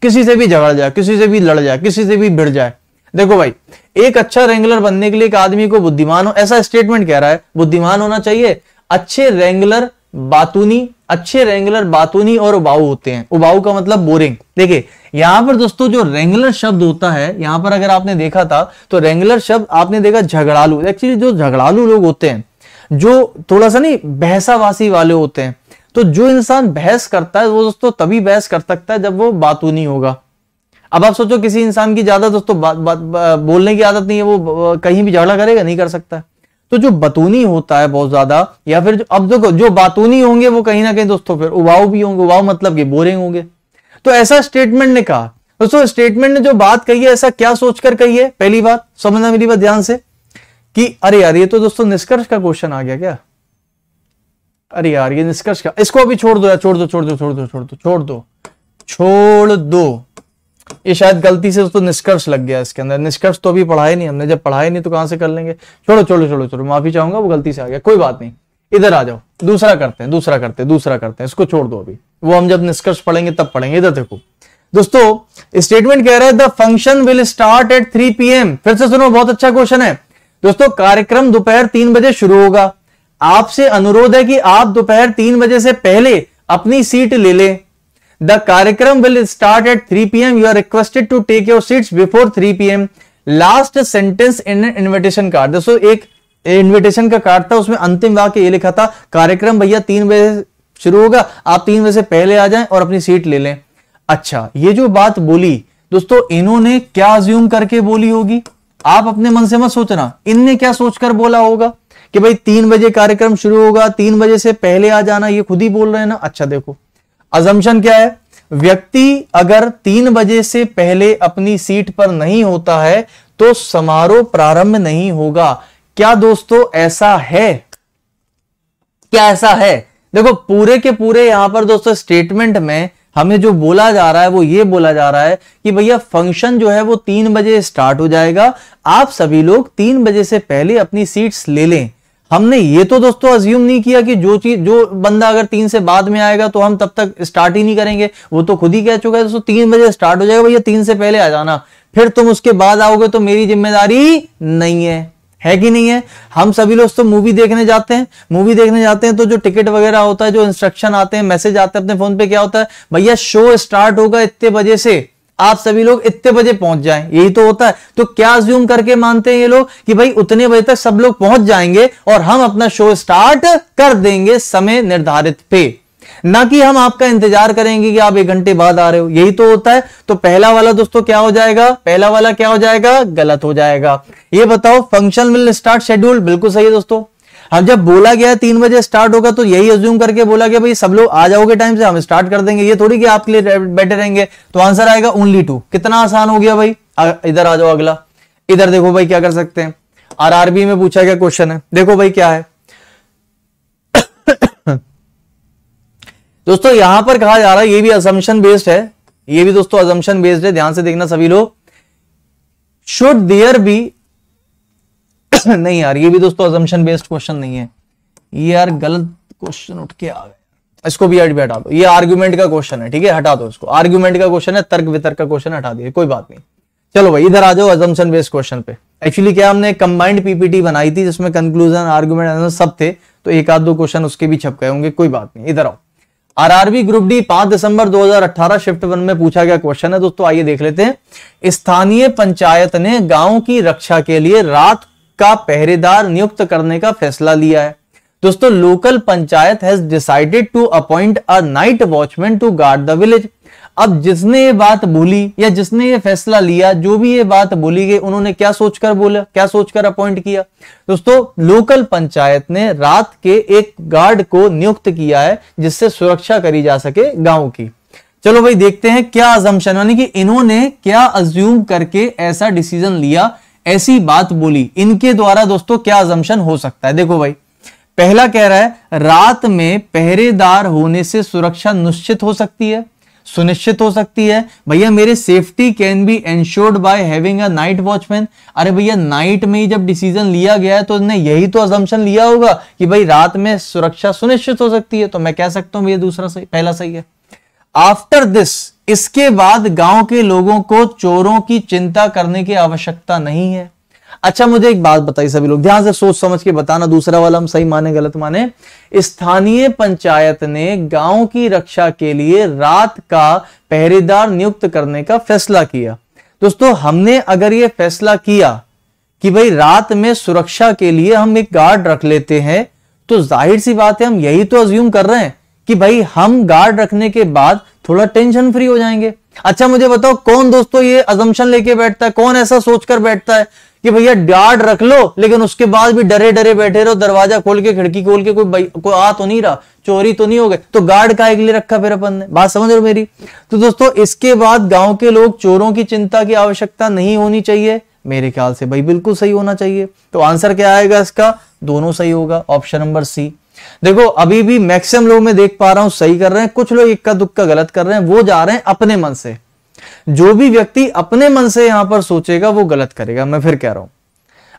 किसी से भी झगड़ जाए, किसी से भी लड़ जाए, किसी से भी भिड़ जाए। देखो भाई, एक अच्छा रेंगुलर बनने के लिए एक आदमी को बुद्धिमान हो, ऐसा स्टेटमेंट कह रहा है, बुद्धिमान होना चाहिए। अच्छे रेंगुलर बातूनी, अच्छे रेंगुलर बातूनी और उबाऊ होते हैं। उबाऊ का मतलब बोरिंग देखिए, यहाँ पर दोस्तों जो रेंगुलर शब्द होता है, यहाँ पर अगर आपने देखा था तो रेंगुलर शब्द आपने देखा झगड़ालू। एक्चुअली जो झगड़ालू लोग होते हैं, जो थोड़ा सा नहीं, बहसावासी वाले होते हैं तो जो इंसान बहस करता है वो दोस्तों तभी बहस कर सकता है जब वो बातूनी होगा। अब आप सोचो किसी इंसान की ज़्यादा दोस्तों बात, बात, बोलने की आदत नहीं है वो कहीं भी झगड़ा करेगा नहीं कर सकता। तो जो बतूनी होता है बहुत ज़्यादा या फिर जो अब देखो जो बातूनी होंगे वो कहीं ना कहीं दोस्तों फिर उबाऊ भी होंगे उबाऊ मतलब कि बोरिंग होंगे। तो ऐसा स्टेटमेंट ने कहा। दोस्तों स्टेटमेंट ने जो बात कही है ऐसा क्या सोचकर कही है? पहली बात समझना मेरी बात ध्यान से कि अरे यार ये तो दोस्तों निष्कर्ष का क्वेश्चन आ गया क्या? अरे यार, ये निष्कर्ष का इसको अभी छोड़ दो यार, छोड़ दो छोड़ दो छोड़ दो छोड़ दो छोड़ दो छोड़ दो। ये शायद गलती से तो निष्कर्ष लग गया इसके अंदर। निष्कर्ष तो अभी पढ़ाए नहीं हमने। जब पढ़ाए नहीं तो कहाँ से कर लेंगे? छोड़ो छोड़ो छोड़ो छोड़ो माफ़ी चाहूँगा, वो गलती से आ गया। कोई बात नहीं। इधर आ जाओ। दूसरा करते हैं, दूसरा करते हैं, दूसरा करते हैं। इसको छोड़ दो अभी। वो हम जब निष्कर्ष पढ़ेंगे, तब पढ़ेंगे। इधर देखो। दोस्तों स्टेटमेंट कह रहा है the function will start at three PM फिर से सुनो, बहुत अच्छा क्वेश्चन है। दोस्तों, कार्यक्रम दोपहर तीन बजे शुरू होगा। आपसे अनुरोध है कि आप दोपहर तीन बजे से पहले अपनी सीट ले लें। द कार्यक्रम will start at three P M you are requested to take your seats before three P M last sentence in invitation card दोस्तों, एक इन्विटेशन का कार्ड था, उसमें अंतिम वाक्य ये लिखा था, कार्यक्रम भैया तीन बजे शुरू होगा, आप तीन बजे से पहले आ जाएँ और अपनी सीट ले लें। अच्छा ये जो बात बोली, दोस्तों, इन्होंने क्या ज्यूम करके बोली होगी? आप अपने मन से मत सोचना। इनने क्या सोचकर बोला होगा? कि भाई तीन बजे कार्यक्रम शुरू होगा, तीन बजे से पहले आ जाना, ये खुद ही बोल रहे हैं ना? अच्छा देखो। अजम्पन क्या है? व्यक्ति अगर तीन बजे से पहले अपनी सीट पर नहीं होता है तो समारोह प्रारंभ नहीं होगा। क्या दोस्तों ऐसा है? क्या ऐसा है? देखो, पूरे के पूरे यहाँ पर दोस्तों स्टेटमेंट में हमें जो बोला जा रहा है, वो ये बोला जा रहा है कि भैया फ़ंक्शन जो है वो तीन बजे स्टार्ट हो जाएगा। आप सभी लोग तीन बजे से पहले अपनी सीट्स ले लें। हमने ये तो दोस्तों अज्यूम नहीं किया कि जो चीज़ जो बंदा अगर तीन से बाद में आएगा तो हम तब तक स्टार्ट ही नहीं करेंगे। वो तो खुद ही कह चुका है दोस्तों, तीन बजे स्टार्ट हो जाएगा भैया, तीन से पहले आ जाना। फिर तुम उसके बाद आओगे तो मेरी ज़िम्मेदारी नहीं है। है कि नहीं है? हम सभी लोग तो मूवी देखने जाते हैं। मूवी देखने जाते हैं तो जो टिकट वगैरह होता है, जो इंस्ट्रक्शन आते हैं मैसेज आते हैं अपने फ़ोन पे, क्या होता है? भैया शो स्टार्ट होगा इतने बजे से। आप सभी लोग इतने बजे पहुँच जाएँ। यही तो होता है। तो क्या ज्यूम करके मानते हैं ये लोग कि भाई उतने बजे तक सब लोग पहुँच जाएँगे और हम अपना शो स्टार्ट कर देंगे समय निर्धारित पे। ना कि हम आपका इंतज़ार करेंगे कि आप एक घंटे बाद आ रहे हो। यही तो होता है। तो पहला वाला दोस्तों क्या हो जाएगा? पहला वाला क्या हो जाएगा? गलत हो जाएगा। ये बताओ फ़ंक्शन विल स्टार्ट शेड्यूल बिल्कुल सही है दोस्तों। हम जब बोला गया तीन बजे स्टार्ट होगा तो यही अज्यूम करके बोला गया, भाई, सब लोग आ जाओगे टाइम से, हम स्टार्ट कर देंगे। ये थोड़ी कि आपके लिए बैठे रहेंगे। तो आंसर आएगा ओनली टू कितना आसान हो गया भाई? इधर आ जाओ अगला। इधर देखो भाई क्या कर सकते हैं। आरआरबी में पूछा गया क्वेश्चन है। देखो भाई क्या है। [coughs] दोस्तों, यहाँ पर कहा जा रहा है, ये भी असम्पशन बेस्ड है। ये भी दोस्तों असम्पशन बेस्ड है। ध्यान से देखना सभी लोग। शुड देयर बी नहीं यार, ये भी दोस्तों अजम्पशन बेस्ड क्वेश्चन नहीं है। ये यार गलत क्वेश्चन उठ के आ गया इसको भी हट हटा दो। ये आर्ग्यूमेंट का क्वेश्चन है, ठीक है? हटा दो इसको। आर्ग्यूमेंट का क्वेश्चन है, तर्क वितर्क का क्वेश्चन हटा दिए, कोई बात नहीं। चलो भाई, इधर आ जाओ अजम्पशन बेस्ड क्वेश्चन पे। एक्चुअली क्या हमने कंबाइंड पीपीटी बनाई थी, जिसमें कंक्लूजन आर्ग्यूमेंट सब थे तो एक आध दो क्वेश्चन उसके भी छप गए होंगे, कोई बात नहीं। इधर आओ। आरआरबी ग्रुप डी 5 दिसंबर 2018 शिफ्ट वन में पूछा गया क्वेश्चन है। दोस्तों, आइए देख लेते हैं। स्थानीय पंचायत ने गाँव की रक्षा के लिए रात का पहरेदार नियुक्त करने का फैसला लिया है। दोस्तों local panchayat has decided to appoint a night watchman to guard the village अब जिसने ये बात बोली या जिसने ये फैसला लिया, जो भी ये बात बोली गई, उन्होंने क्या सोचकर बोला, क्या सोचकर अपॉइंट किया? दोस्तों लोकल पंचायत ने रात के एक गार्ड को नियुक्त किया है, जिससे सुरक्षा करी जा सके गाँव की। चलो भाई, देखते हैं क्या अजम्पन यानी कि इन्होंने क्या अज्यूम करके ऐसा डिसीज़न लिया ऐसी बात बोली। इनके द्वारा दोस्तों क्या अजम्पन हो सकता है? देखो भाई, पहला कह रहा है, रात में पहरेदार होने से सुरक्षा निश्चित हो सकती है। सुनिश्चित हो सकती है, भैया, मेरे safety can be ensured by having a night watchman अरे भैया नाइट में ही जब डिसीज़न लिया गया है तो ने यही तो अजम्पन लिया होगा कि भाई, रात में सुरक्षा सुनिश्चित हो सकती है। तो मैं कह सकता हूँ, भैया, दूसरा सही, पहला सही है। आफ्टर दिस इसके बाद गाँव के लोगों को चोरों की चिंता करने की आवश्यकता नहीं है। अच्छा मुझे एक बात बताइए सभी लोग। ध्यान से सोच समझ के बताना, दूसरा वाला हम सही माने, गलत माने। स्थानीय पंचायत ने गाँव की रक्षा के लिए रात का पहरेदार नियुक्त करने का फैसला किया। दोस्तों, हमने अगर यह फैसला किया कि भाई रात में सुरक्षा के लिए हम एक गार्ड रख लेते हैं तो ज़ाहिर सी बात है, हम यही तो अज्यूम कर रहे हैं। कि भाई हम गार्ड रखने के बाद थोड़ा टेंशन फ्री हो जाएँगे। अच्छा मुझे बताओ, कौन दोस्तों ये अजम्पन लेके बैठता है? कौन ऐसा सोचकर बैठता है कि भैया गार्ड रख लो, लेकिन उसके बाद भी डरे डरे बैठे रहो, दरवाज़ा खोल के, खिड़की खोल के, कोई कोई आ तो नहीं रहा, चोरी तो नहीं हो गए। तो गार्ड का लिए रखा फिर अपन ने। बात समझ रहे मेरी? तो दोस्तों, इसके बाद गाँव के लोग चोरों की चिंता की आवश्यकता नहीं होनी चाहिए। मेरे ख्याल से भाई बिल्कुल सही होना चाहिए। तो आंसर क्या आएगा इसका? दोनों सही होगा। ऑप्शन नंबर सी देखो, अभी भी मैक्सिमम लोग मैं देख पा रहा हूँ सही कर रहे हैं, कुछ लोग इक्का दुक्का गलत कर रहे हैं, वो जा रहे हैं अपने मन से। जो भी व्यक्ति अपने मन से यहाँ पर सोचेगा, वो गलत करेगा, मैं फिर कह रहा हूँ।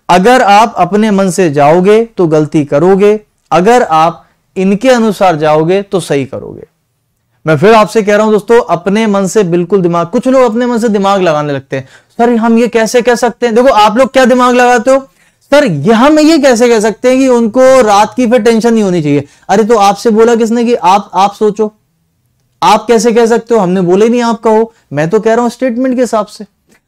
अगर आप अपने मन से जाओगे तो गलती करोगे, अगर आप इनके अनुसार जाओगे तो सही करोगे। मैं फिर आपसे कह रहा हूँ, दोस्तों, अपने मन से बिल्कुल दिमाग, कुछ लोग अपने मन से दिमाग लगाने लगते हैं। सर, हम ये कैसे कह सकते हैं? देखो, आप लोग क्या दिमाग लगाते हो? सर, यहाँ में ये कैसे कह सकते हैं कि उनको रात की फिर टेंशन नहीं होनी चाहिए? अरे तो आपसे बोला किसने कि आप आप सोचो। आप कैसे कह सकते हो? हमने बोले नहीं आप कहो। मैं तो कह रहा हूँ स्टेटमेंट के हिसाब से।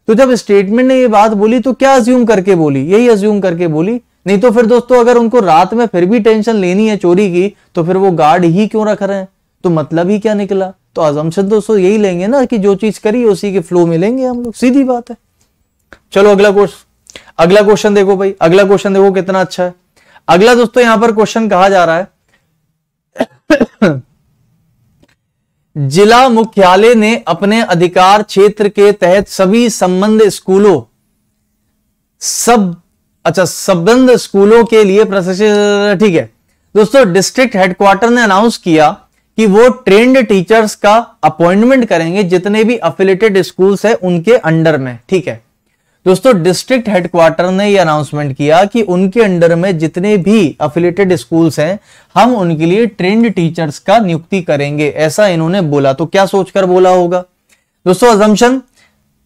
तो जब स्टेटमेंट ने ये बात बोली तो क्या अज्यूम करके बोली? यही अज्यूम करके बोली। नहीं तो फिर दोस्तों, अगर उनको रात में फिर भी टेंशन लेनी है चोरी की तो फिर वो गार्ड ही क्यों रख रहे हैं? तो मतलब ही क्या निकला? तो अजम्पन दोस्तों यही लेंगे ना कि जो चीज़ करी, उसी के फ्लो में लेंगे हम लोग। सीधी बात है। चलो, अगला क्वेश्चन अगला क्वेश्चन देखो भाई, अगला क्वेश्चन देखो कितना अच्छा है। अगला दोस्तों, यहाँ पर क्वेश्चन कहा जा रहा है। [coughs] जिला मुख्यालय ने अपने अधिकार क्षेत्र के तहत सभी संबंध स्कूलों, सब अच्छा संबंध स्कूलों के लिए प्रशिक्षण ठीक है। दोस्तों डिस्ट्रिक्ट हेडक्वार्टर ने अनाउंस किया कि वो ट्रेंड टीचर्स का अपॉइंटमेंट करेंगे, जितने भी अफिलेटेड स्कूल्स है उनके अंडर में, ठीक है। दोस्तों डिस्ट्रिक्ट हेडक्वार्टर ने यह अनाउंसमेंट किया कि उनके अंडर में जितने भी अफिलेटेड स्कूल्स हैं, हम उनके लिए ट्रेंड टीचर्स का नियुक्ति करेंगे। ऐसा इन्होंने बोला। तो क्या सोचकर बोला होगा? दोस्तों assumption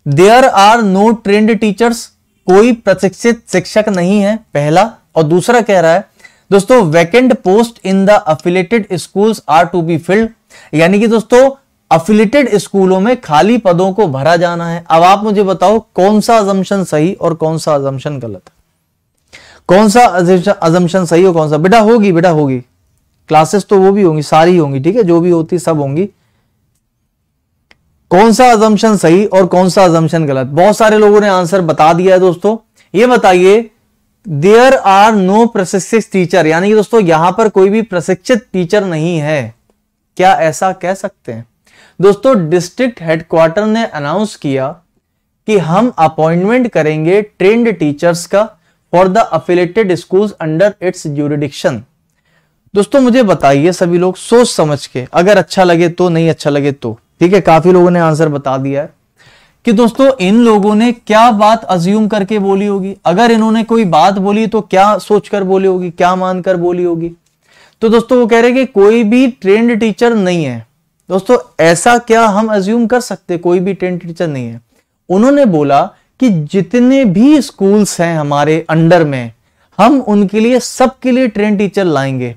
there are no trained teachers कोई प्रशिक्षित शिक्षक नहीं है, पहला। और दूसरा कह रहा है, दोस्तों vacant post in the affiliated schools are to be filled यानी कि दोस्तों अफिलेटेड स्कूलों में खाली पदों को भरा जाना है। अब आप मुझे बताओ, कौन सा अजम्पन सही और कौन सा अजम्पन गलत कौन सा अजम्पन सही और कौन सा? बेटा होगी बेटा होगी। क्लासेस तो वो भी होंगी, सारी होंगी, ठीक है? जो भी होती सब होंगी। कौन सा अजम्पन सही और कौन सा अजम्पन गलत? बहुत सारे लोगों ने आंसर बता दिया है दोस्तों। ये बताइए देयर आर नो प्रशिक्षित टीचर यानी कि दोस्तों, यहाँ पर कोई भी प्रशिक्षित टीचर नहीं है। क्या ऐसा कह सकते हैं? दोस्तों डिस्ट्रिक्ट हेडक्वार्टर ने अनाउंस किया कि हम अपॉइंटमेंट करेंगे ट्रेंड टीचर्स का for the affiliated schools under its jurisdiction दोस्तों, मुझे बताइए सभी लोग सोच समझ के, अगर अच्छा लगे तो नहीं अच्छा लगे तो। ठीक है, काफ़ी लोगों ने आंसर बता दिया है कि दोस्तों, इन लोगों ने क्या बात अज्यूम करके बोली होगी? अगर इन्होंने कोई बात बोली तो क्या सोचकर बोली होगी, क्या मानकर बोली होगी? तो दोस्तों, वो कह रहे कि कोई भी ट्रेंड टीचर नहीं है। दोस्तों, ऐसा क्या हम अज्यूम कर सकते कोई भी ट्रेंड टीचर नहीं है। उन्होंने बोला कि जितने भी स्कूल्स हैं हमारे अंडर में, हम उनके लिए सबके लिए ट्रेन टीचर लाएँगे।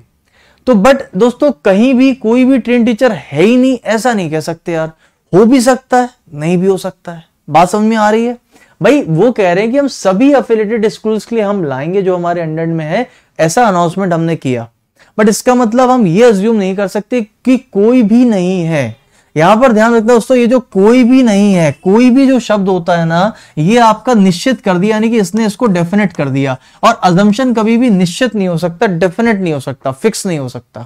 तो बट दोस्तों, कहीं भी कोई भी ट्रेन टीचर है ही नहीं, ऐसा नहीं कह सकते यार। हो भी सकता है, नहीं भी हो सकता है। बात समझ में आ रही है? भाई, वो कह रहे हैं कि हम सभी अफिलेटेड स्कूल्स के लिए हम लाएँगे जो हमारे अंडर में है, ऐसा अनाउंसमेंट हमने किया। बट इसका मतलब हम ये अज्यूम नहीं कर सकते कि कोई भी नहीं है। यहाँ पर ध्यान रखना दोस्तों, ये जो कोई भी नहीं है, कोई भी जो शब्द होता है ना, ये आपका निश्चित कर दिया, यानी कि इसने इसको डेफिनेट कर दिया। और अजम्पशन कभी भी निश्चित नहीं हो सकता डेफिनेट नहीं हो सकता फिक्स नहीं हो सकता।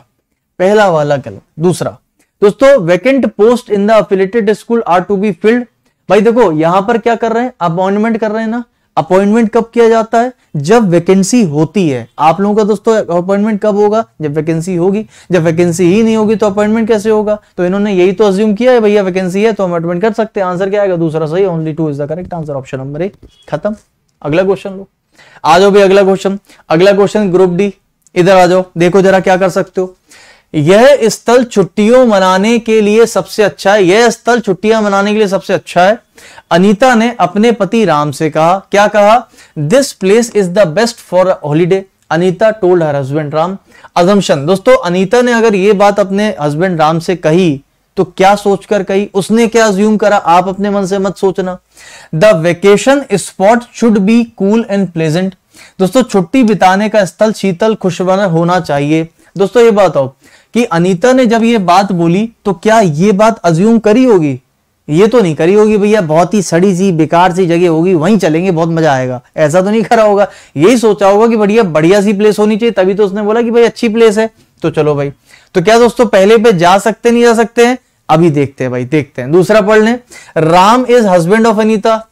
पहला वाला गलत, दूसरा। दोस्तों vacant post in the affiliated school are to be filled भाई देखो, यहाँ पर क्या कर रहे हैं? अपॉइंटमेंट कर रहे हैं ना? अपॉइंटमेंट कब किया जाता है? जब वैकेंसी होती है। आप लोगों का दोस्तों, अपॉइंटमेंट कब होगा? जब वैकेंसी होगी। जब वैकेंसी ही नहीं होगी तो अपॉइंटमेंट कैसे होगा? तो इन्होंने यही तो अज्यूम किया है, भैया वैकेंसी है तो हम अपॉइंटमेंट कर सकते हैं। आंसर क्या आएगा? दूसरा सही only two is the correct answer option number A खत्म। अगला क्वेश्चन लो। आ जाओ भाई अगला क्वेश्चन अगला क्वेश्चन ग्रुप डी इधर आ जाओ। देखो जरा क्या कर सकते हो। यह स्थल छुट्टियों मनाने के लिए सबसे अच्छा है। यह स्थल छुट्टियाँ मनाने के लिए सबसे अच्छा है। अनीता ने अपने पति राम से कहा, क्या कहा? This place is the best for holiday Anita told her husband Ram. Assumption दोस्तों, अनीता ने अगर ये बात अपने हस्बैंड राम से कही तो क्या सोचकर कही? उसने क्या ज्यूम करा? आप अपने मन से मत सोचना। The vacation spot should be cool and pleasant दोस्तों, छुट्टी बिताने का स्थल शीतल खुशबन होना चाहिए। दोस्तों, ये बात बताओ कि अनीता ने जब ये बात बोली तो क्या ये बात अज्यूम करी होगी? ये तो नहीं करी होगी भैया, बहुत ही सड़ी सी, बेकार सी जगह होगी, वहीं चलेंगे, बहुत मज़ा आएगा। ऐसा तो नहीं करा होगा। यही सोचा होगा कि बढ़िया बढ़िया सी प्लेस होनी चाहिए, तभी तो उसने बोला कि भाई अच्छी प्लेस है। तो चलो भाई। तो क्या दोस्तों, पहले पे जा सकते, नहीं जा सकते हैं? अभी देखते हैं भाई, देखते हैं। दूसरा पढ़ लें। Ram is husband of Anita.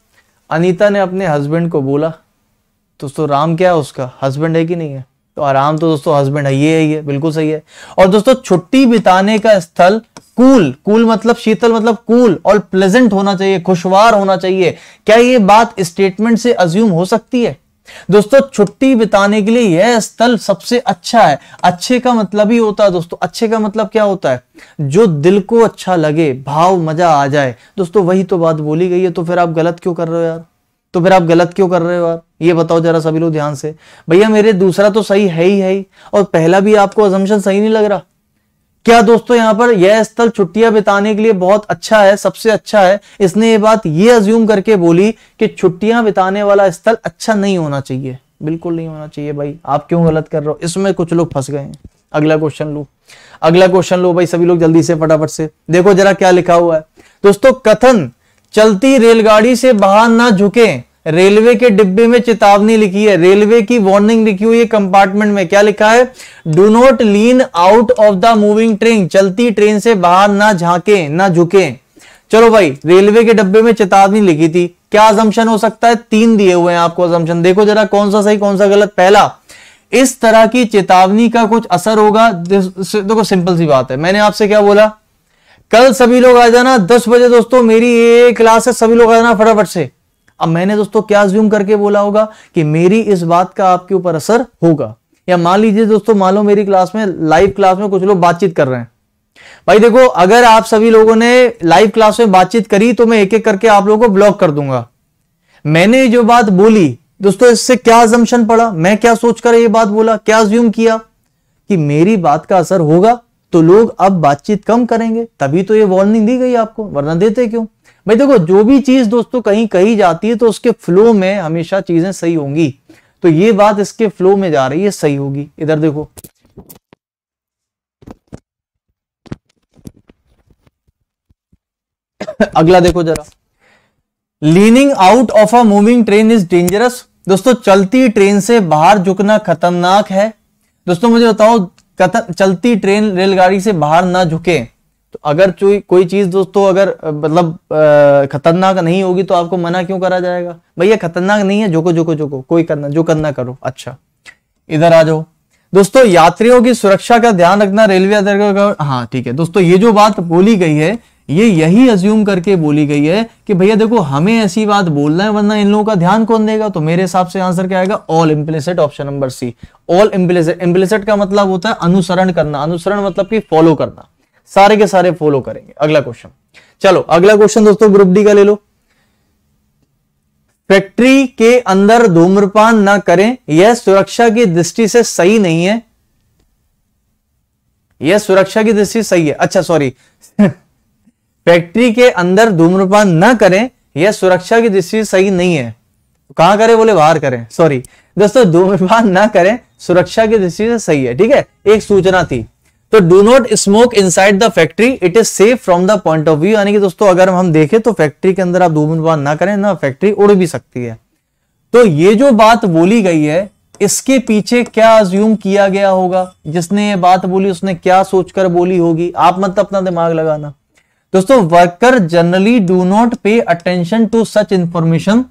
Anita ने अपने हस्बैंड को बोला, दोस्तों, राम क्या है उसका? हस्बैंड है कि नहीं है? तो आराम तो दोस्तों हस्बैंड है, ये है, ये, बिल्कुल सही है। और दोस्तों, छुट्टी बिताने का स्थल कूल कूल मतलब शीतल मतलब कूल और प्लेजेंट होना चाहिए, खुशवार होना चाहिए। क्या ये बात स्टेटमेंट से अज्यूम हो सकती है? दोस्तों, छुट्टी बिताने के लिए यह स्थल सबसे अच्छा है। अच्छे का मतलब ही होता है दोस्तों, अच्छे का मतलब क्या होता है? जो दिल को अच्छा लगे, भाव, मज़ा आ जाए। दोस्तों, वही तो बात बोली गई है तो फिर आप गलत क्यों कर रहे हो यार? तो फिर आप गलत क्यों कर रहे हो यार ये बताओ जरा सभी लोग ध्यान से। भैया, मेरे दूसरा तो सही है ही है ही। और पहला भी आपको अजम्पन सही नहीं लग रहा। क्या दोस्तों यहाँ पर यह स्थल छुट्टियाँ बिताने के लिए बहुत अच्छा है, सबसे अच्छा है? इसने ये बात ये अज्यूम करके बोली कि छुट्टियाँ बिताने वाला स्थल अच्छा नहीं होना चाहिए। बिल्कुल नहीं होना चाहिए भाई। आप क्यों गलत कर रहे हो? इसमें कुछ लोग फंस गए हैं। अगला क्वेश्चन लो। अगला क्वेश्चन लो भाई, सभी लोग जल्दी से, फटाफट से। देखो जरा क्या लिखा हुआ है। दोस्तों, कथन चलती रेलगाड़ी से बाहर ना झुके। रेलवे के डिब्बे में चेतावनी लिखी है। रेलवे की वार्निंग लिखी हुई है कंपार्टमेंट में। क्या लिखा है? Do not lean out of the moving train चलती ट्रेन से बाहर ना झांके, ना झुके। चलो भाई, रेलवे के डब्बे में चेतावनी लिखी थी। क्या अजम्पन हो सकता है? तीन दिए हुए हैं आपको अजम्पन देखो जरा कौन सा सही, कौन सा गलत। पहला, इस तरह की चेतावनी का कुछ असर होगा। देखो, सिंपल सी बात है। मैंने आपसे क्या बोला? कल सभी लोग आ जाना, दस बजे दोस्तों, मेरी ये क्लास है, सभी लोग आ जाना फटाफट से। अब मैंने दोस्तों क्या ज्यूम करके बोला होगा कि मेरी इस बात का आपके ऊपर असर होगा। या मान लीजिए दोस्तों, मान लो मेरी क्लास में लाइव क्लास में कुछ लोग बातचीत कर रहे हैं। भाई देखो, अगर आप सभी लोगों ने लाइव क्लास में बातचीत करी तो मैं एक एक करके आप लोगों को ब्लॉक कर दूँगा। मैंने जो बात बोली, दोस्तों, इससे क्या जमशन पड़ा? मैं क्या सोचकर ये बात बोला? क्या ज्यूम किया? कि मेरी बात का असर होगा? तो लोग अब बातचीत कम करेंगे, तभी तो ये वार्निंग दी गई आपको, वरना देते क्यों? भाई देखो, जो भी चीज़ दोस्तों कहीं कही जाती है तो उसके फ्लो में हमेशा चीज़ें सही होंगी। तो ये बात इसके फ्लो में जा रही है, सही होगी। इधर देखो। [coughs] अगला देखो जरा। Leaning out of a moving train is dangerous दोस्तों, चलती ट्रेन से बाहर झुकना खतरनाक है। दोस्तों, मुझे बताओ चलती ट्रेन रेलगाड़ी से बाहर ना झुके तो अगर कोई चीज़ दोस्तों अगर मतलब खतरनाक नहीं होगी तो आपको मना क्यों करा जाएगा? भैया खतरनाक नहीं है, झुको जोको जोको कोई करना जो करना करो। अच्छा इधर आ जाओ। दोस्तों, यात्रियों की सुरक्षा का ध्यान रखना रेलवे हाँ ठीक है। दोस्तों, ये जो बात बोली गई है ये यही अज्यूम करके बोली गई है कि भैया देखो, हमें ऐसी बात बोलना है, वरना इन लोगों का ध्यान कौन देगा? तो मेरे हिसाब से आंसर क्या आएगा? All implicit option number C all implicit implicit का मतलब होता है अनुसरण करना। अनुसरण मतलब कि फॉलो करना। सारे के सारे फॉलो करेंगे। अगला क्वेश्चन चलो, अगला क्वेश्चन दोस्तों ग्रुप डी का ले लो। फैक्ट्री के अंदर धूम्रपान ना करें, यह सुरक्षा की दृष्टि से सही नहीं है। यह सुरक्षा की दृष्टि सही है। अच्छा सॉरी फैक्ट्री के अंदर धूम्रपान न करें, यह सुरक्षा की दृष्टि सही नहीं है। कहाँ करें बोले? बाहर करें। सॉरी दोस्तों, धूम्रपान ना करें, सुरक्षा की दृष्टि से सही है, ठीक है? एक सूचना थी। तो do not smoke inside the factory it is safe from the point of view यानी कि दोस्तों, अगर हम देखें तो फैक्ट्री के अंदर आप धूम्रपान ना करें, ना फैक्ट्री उड़ भी सकती है। तो ये जो बात बोली गई है, इसके पीछे क्या अज्यूम किया गया होगा? जिसने ये बात बोली, उसने क्या सोचकर बोली होगी? आप मत अपना दिमाग लगाना। दोस्तों worker generally do not pay attention to such information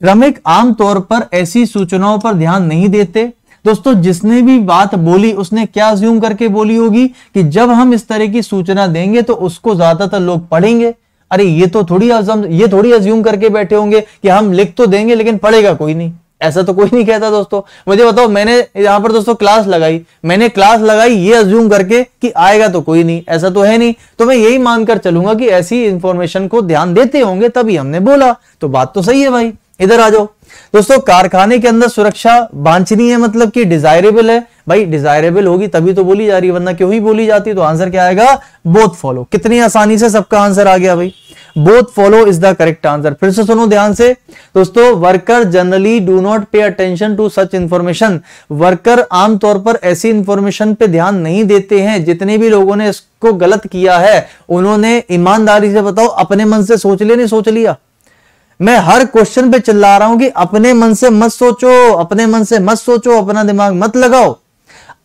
श्रमिक आमतौर पर ऐसी सूचनाओं पर ध्यान नहीं देते। दोस्तों, जिसने भी बात बोली, उसने क्या अज्यूम करके बोली होगी कि जब हम इस तरह की सूचना देंगे तो उसको ज़्यादातर लोग पढ़ेंगे। अरे, ये तो थोड़ी ये थोड़ी अज्यूम करके बैठे होंगे कि हम लिख तो देंगे, लेकिन पढ़ेगा कोई नहीं। ऐसा तो कोई नहीं कहता दोस्तों। मुझे बताओ, मैंने यहाँ पर दोस्तों क्लास लगाई। मैंने क्लास लगाई, ये अज्यूम करके कि आएगा तो कोई नहीं, ऐसा तो है नहीं। तो मैं यही मानकर चलूँगा कि ऐसी इंफॉर्मेशन को ध्यान देते होंगे, तभी हमने बोला। तो बात तो सही है भाई। इधर आ जाओ। दोस्तों, कारखाने के अंदर सुरक्षा वांछनीय है मतलब कि डिजायरेबल है। भाई डिजायरेबल होगी तभी तो बोली जा रही है, वरना क्यों ही बोली जाती? तो आंसर क्या आएगा? बोथ फॉलो कितनी आसानी से सबका आंसर आ गया भाई। Both follow is the correct answer फिर से सुनो ध्यान से। दोस्तों worker generally do not pay attention to such information worker आमतौर पर ऐसी इंफॉर्मेशन पे ध्यान नहीं देते हैं, जितने भी लोगों ने इसको गलत किया है। उन्होंने ईमानदारी से बताओ, अपने मन से सोच लिया, नहीं सोच लिया? मैं हर क्वेश्चन पे चिल्ला रहा हूँ कि अपने मन से मत सोचो, अपने मन से मत सोचो, अपना दिमाग मत लगाओ।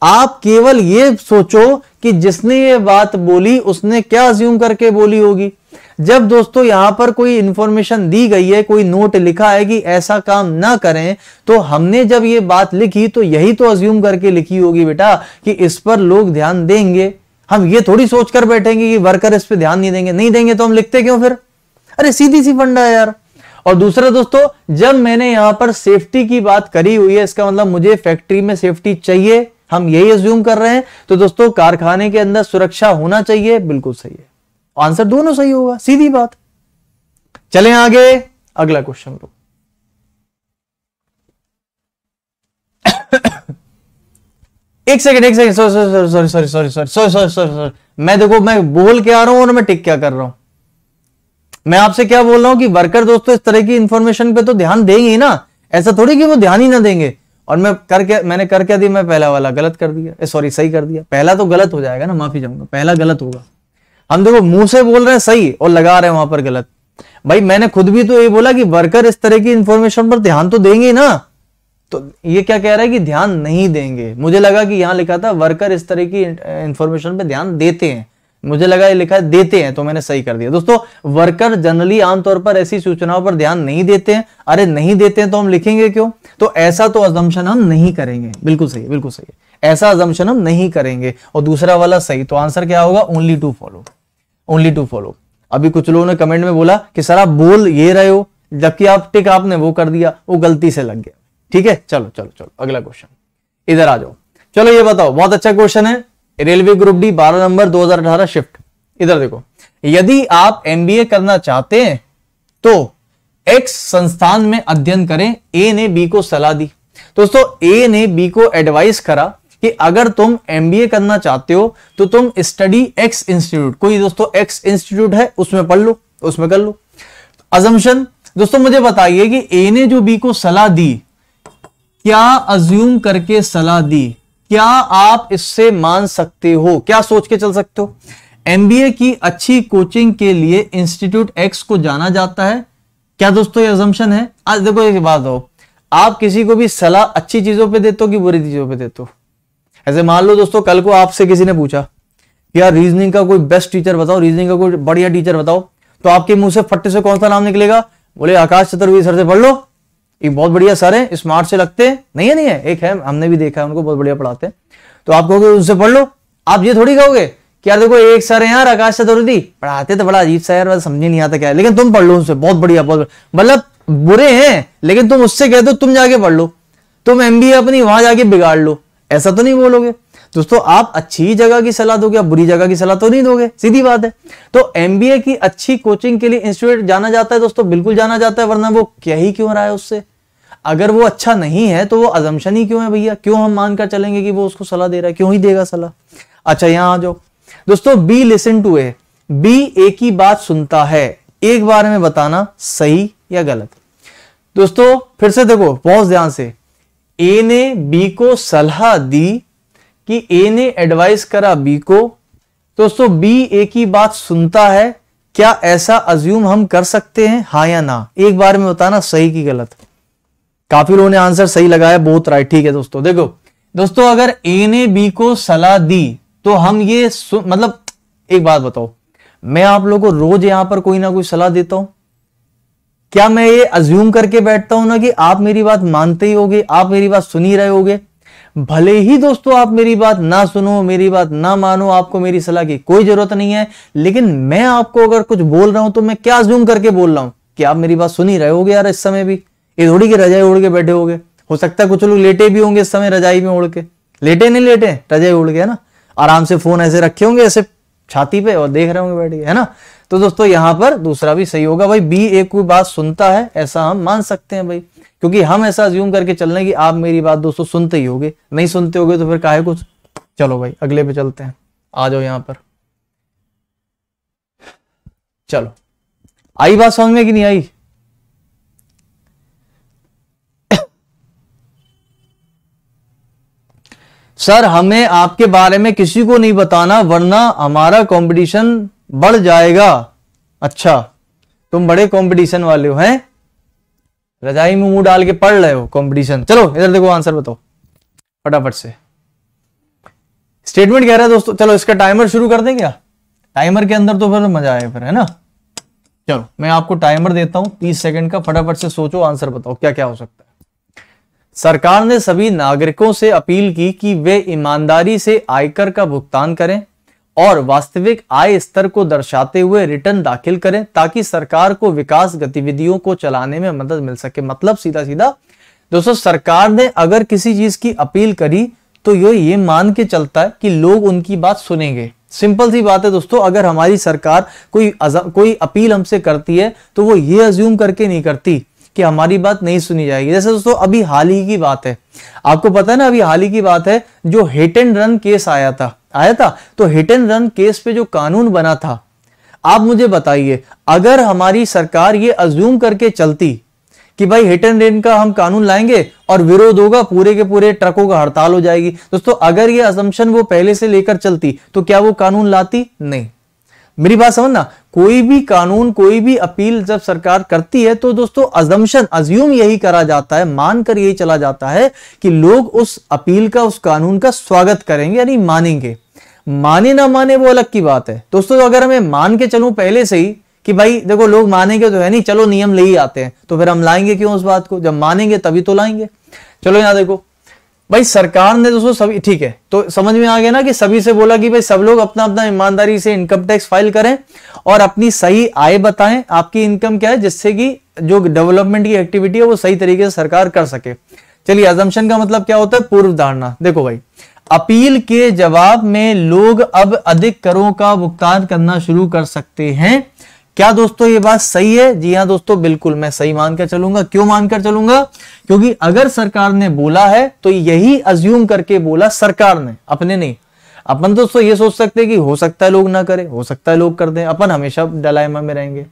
आप केवल ये सोचो कि जिसने ये बात बोली, उसने क्या अज्यूम करके बोली होगी। जब दोस्तों यहाँ पर कोई इंफॉर्मेशन दी गई है, कोई नोट लिखा है कि ऐसा काम ना करें तो हमने जब ये बात लिखी तो यही तो अज्यूम करके लिखी होगी बेटा कि इस पर लोग ध्यान देंगे। हम ये थोड़ी सोचकर बैठेंगे कि वर्कर इस पर ध्यान नहीं देंगे। नहीं देंगे तो हम लिखते क्यों फिर? अरे सीधी सी फंडा है यार। और दूसरा दोस्तों, जब मैंने यहाँ पर सेफ्टी की बात करी हुई है, इसका मतलब मुझे फैक्ट्री में सेफ्टी चाहिए, हम यही अज्यूम कर रहे हैं तो दोस्तों, कारखाने के अंदर सुरक्षा होना चाहिए, बिल्कुल सही है। आंसर दोनों सही होगा सीधी बात चले आगे अगला क्वेश्चन लो एक सेकंड एक second sorry sorry sorry sorry sorry sorry sorry sorry sorry sorry मैं देखो मैं बोल के आ रहा हूँ और मैं टिक क्या कर रहा हूँ मैं आपसे क्या बोल रहा हूँ कि वर्कर दोस्तों इस तरह की इंफॉर्मेशन पे तो ध्यान देंगे ही ना ऐसा थोड़ी कि वो ध्यान ही ना देंगे और मैं करके मैंने कर क्या दिया मैं पहला वाला गलत कर दिया सॉरी सही कर दिया पहला तो गलत हो जाएगा ना माफ़ी चाहूँगा पहला गलत होगा हम देखो मुँह से बोल रहे हैं सही और लगा रहे हैं वहाँ पर गलत। भाई, मैंने खुद भी तो ये बोला कि वर्कर इस तरह की इंफॉर्मेशन पर ध्यान तो देंगे ना। तो ये क्या कह रहा है कि ध्यान नहीं देंगे? मुझे लगा कि यहाँ लिखा था वर्कर इस तरह की इंफॉर्मेशन पर ध्यान देते हैं। मुझे लगा ये लिखा है, देते हैं तो मैंने सही कर दिया। दोस्तों वर्कर जनरली आमतौर पर ऐसी सूचनाओं पर ध्यान नहीं देते हैं। अरे, नहीं देते हैं तो हम लिखेंगे क्यों? तो ऐसा तो अजम्पन हम नहीं करेंगे। बिल्कुल सही बिल्कुल सही ऐसा अजम्पन हम नहीं करेंगे। और दूसरा वाला सही तो आंसर क्या होगा? Only two follow only two follow अभी कुछ लोगों ने कमेंट में बोला कि, सर, आप बोल ये रहे हो, जबकि आप टिक आपने वो कर दिया, वो गलती से लग गया। ठीक है? चलो चलो चलो, अगला क्वेश्चन इधर आ जाओ। चलो, ये बताओ, बहुत अच्छा क्वेश्चन है। Railway group D 12 number 2018 shift इधर देखो। यदि आप एमबीए करना चाहते हैं तो एक्स संस्थान में अध्ययन करें ए ने बी को सलाह दी। दोस्तों ए ने बी को एडवाइस करा कि अगर तुम एमबीए करना चाहते हो तो तुम स्टडी एक्स इंस्टीट्यूट कोई दोस्तों एक्स इंस्टीट्यूट है, उसमें पढ़ लो, उसमें कर लो। अजम्पन दोस्तों, मुझे बताइए कि ए ने जो बी को सलाह दी, क्या अज्यूम करके सलाह दी? क्या आप इससे मान सकते हो? क्या सोच के चल सकते हो? एमबीए की अच्छी कोचिंग के लिए इंस्टीट्यूट एक्स को जाना जाता है। क्या दोस्तों, ये अजम्पन है? आज देखो, एक बात हो। आप किसी को भी सलाह अच्छी चीज़ों पे देते हो कि बुरी चीज़ों पे देते हो? ऐसे मान लो दोस्तों, कल को आपसे किसी ने पूछा कि यार रीजनिंग का कोई बेस्ट टीचर बताओ रीजनिंग का कोई बढ़िया टीचर बताओ तो आपके मुँह से फट्टे से कौन सा नाम निकलेगा? बोले, आकाश चतुर्वेदी सर से पढ़ लो। एक बहुत बढ़िया सर है स्मार्ट से लगते हैं। नहीं है नहीं है, एक है, हमने भी देखा है, उनको बहुत बढ़िया पढ़ाते हैं। तो आप कहोगे उनसे पढ़ लो। आप ये थोड़ी कहोगे क्या देखो, एक सर है यार, आकाश चतुर्थी पढ़ाते तो बड़ा अजीब सा यार समझ नहीं आता क्या है। लेकिन तुम पढ़ लो उनसे, बहुत बढ़िया, बहुत मतलब बुरे हैं, लेकिन तुम उससे कह दो, तुम जाके पढ़ लो। तुम एमबीए अपनी, वहाँ जाके बिगाड़ लो। ऐसा तो नहीं बोलोगे? दोस्तों, आप अच्छी जगह की सलाह दोगे, आप बुरी जगह की सलाह तो नहीं दोगे? सीधी बात है। तो एमबीए की अच्छी कोचिंग के लिए इंस्टीट्यूट जाना जाता है दोस्तों, बिल्कुल जाना जाता है, वरना वो क्या ही क्यों रहा है उससे? अगर वो अच्छा नहीं है तो वो अजम्पन ही क्यों है भैया? क्यों हम मानकर चलेंगे कि वो उसको सलाह दे रहा है? क्यों ही देगा सलाह? अच्छा यहाँ आ जाओ। दोस्तों B listen to A B A की बात सुनता है। एक बार में बताना सही या गलत? दोस्तों, फिर से देखो बहुत ध्यान से। ए ने बी को सलाह दी कि ए ने एडवाइस करा बी को, दोस्तों बी ए की बात सुनता है, क्या ऐसा अज्यूम हम कर सकते हैं? हाँ या ना? एक बार में बताना सही की गलत? काफ़ी लोगों ने आंसर सही लगाया, बहुत राइट ठीक है दोस्तों। देखो, दोस्तों, अगर ए ने बी को सलाह दी तो हम ये मतलब एक बात बताओ, मैं आप लोगों को रोज यहाँ पर कोई ना कोई सलाह देता हूँ? क्या मैं ये अज्यूम करके बैठता हूँ ना कि आप मेरी बात मानते ही होगे, आप मेरी बात सुन ही रहे होगे? भले ही दोस्तों, आप मेरी बात ना सुनो, मेरी बात ना मानो, आपको मेरी सलाह की कोई ज़रूरत नहीं है, लेकिन मैं आपको अगर कुछ बोल रहा हूँ तो मैं क्या अज्यूम करके बोल रहा हूँ? कि आप मेरी बात सुन ही रहे होगे यार इस समय भी? ये थोड़ी की रजाई उड़ के बैठे होगे? हो सकता है कुछ लोग लेटे भी होंगे इस समय रजाई में उड़ के। लेटे नहीं लेटे, रजाई उड़ के, है ना? आराम से फ़ोन ऐसे रखे होंगे, ऐसे छाती पे और देख रहे होंगे बैठ के, है ना? तो दोस्तों, यहाँ पर दूसरा भी सही होगा। भाई बी एक कोई बात सुनता है, ऐसा हम मान सकते हैं भाई। क्योंकि हम ऐसा ज्यूम करके चल रहे हैं कि आप मेरी बात दोस्तों सुनते ही होगे। नहीं सुनते होगे तो फिर काहे कुछ? चलो भाई, अगले पे चलते हैं। आ जाओ यहाँ पर। चलो। आई बात समझ में कि नहीं आई? [coughs] सर, हमें आपके बारे में किसी को नहीं बताना, वरना हमारा कंपटीशन बढ़ जाएगा। अच्छा तुम बड़े कंपटीशन वाले हो, हैं? रजाई में मुँह डाल के पढ़ रहे हो कंपटीशन चलो, इधर देखो आंसर बताओ। फटाफट से। स्टेटमेंट कह रहा है दोस्तों, चलो इसका टाइमर शुरू कर दें क्या? टाइमर के अंदर तो फिर मज़ा आए फिर, है ना? चलो, मैं आपको टाइमर देता हूँ, तीस सेकंड का, फटाफट से सोचो आंसर बताओ क्या क्या हो सकता है। सरकार ने सभी नागरिकों से अपील की कि वे ईमानदारी से आयकर का भुगतान करें और वास्तविक आय स्तर को दर्शाते हुए रिटर्न दाखिल करें ताकि सरकार को विकास गतिविधियों को चलाने में मदद मिल सके। मतलब सीधा सीधा दोस्तों, सरकार ने अगर किसी चीज़ की अपील करी तो ये ये मान के चलता है कि लोग उनकी बात सुनेंगे। सिंपल सी बात है दोस्तों, अगर हमारी सरकार कोई कोई अपील हमसे करती है तो वो ये अज्यूम करके नहीं करती। कि हमारी बात नहीं सुनी जाएगी। जैसे दोस्तों, अभी हाल ही की बात है। आपको पता है ना, अभी हाल ही की बात है, जो हिट एंड रन केस आया था। आया था? तो हिट एंड रन केस पे जो कानून बना था, आप मुझे बताइए, अगर हमारी सरकार ये अज्यूम करके चलती कि भाई हिट एंड रन का हम कानून लाएँगे और विरोध होगा, पूरे के पूरे ट्रकों का हड़ताल हो जाएगी। दोस्तों, अगर ये असम्पशन वो पहले से लेकर चलती तो क्या वो कानून लाती? नहीं। मेरी बात समझना, कोई भी कानून, कोई भी अपील जब सरकार करती है तो दोस्तों अजम्पशन अज्यूम यही करा जाता है, मानकर यही चला जाता है कि लोग उस अपील का, उस कानून का स्वागत करेंगे, यानी मानेंगे। माने ना माने वो अलग की बात है। दोस्तों अगर हमें मान के चलूँ पहले से ही कि भाई, देखो लोग मानेंगे तो है नहीं, चलो नियम ले ही आते हैं तो फिर हम लाएँगे क्यों उस बात को? जब मानेंगे तभी तो लाएँगे। चलो यहाँ देखो भाई, सरकार ने दोस्तों सभी ठीक है तो समझ में आ गया ना कि सभी से बोला कि भाई, सब लोग अपना अपना ईमानदारी से इनकम टैक्स फ़ाइल करें और अपनी सही आय बताएँ, आपकी इनकम क्या है, जिससे कि जो डेवलपमेंट की एक्टिविटी है, वो सही तरीके से सरकार कर सके। चलिए अजम्पशन का मतलब क्या होता है? पूर्व धारणा। देखो भाई, अपील के जवाब में लोग अब अधिक करों का भुगतान करना शुरू कर सकते हैं। क्या दोस्तों ये बात सही है? जी हाँ दोस्तों, बिल्कुल, मैं सही मानकर चलूँगा। क्यों मानकर चलूँगा? क्योंकि अगर सरकार ने बोला है तो यही अज्यूम करके बोला सरकार ने, अपने नहीं अपन दोस्तों ये सोच सकते हैं कि हो सकता है लोग ना करें, हो सकता है लोग कर दें। अपन हमेशा डलाइमा में रहेंगे।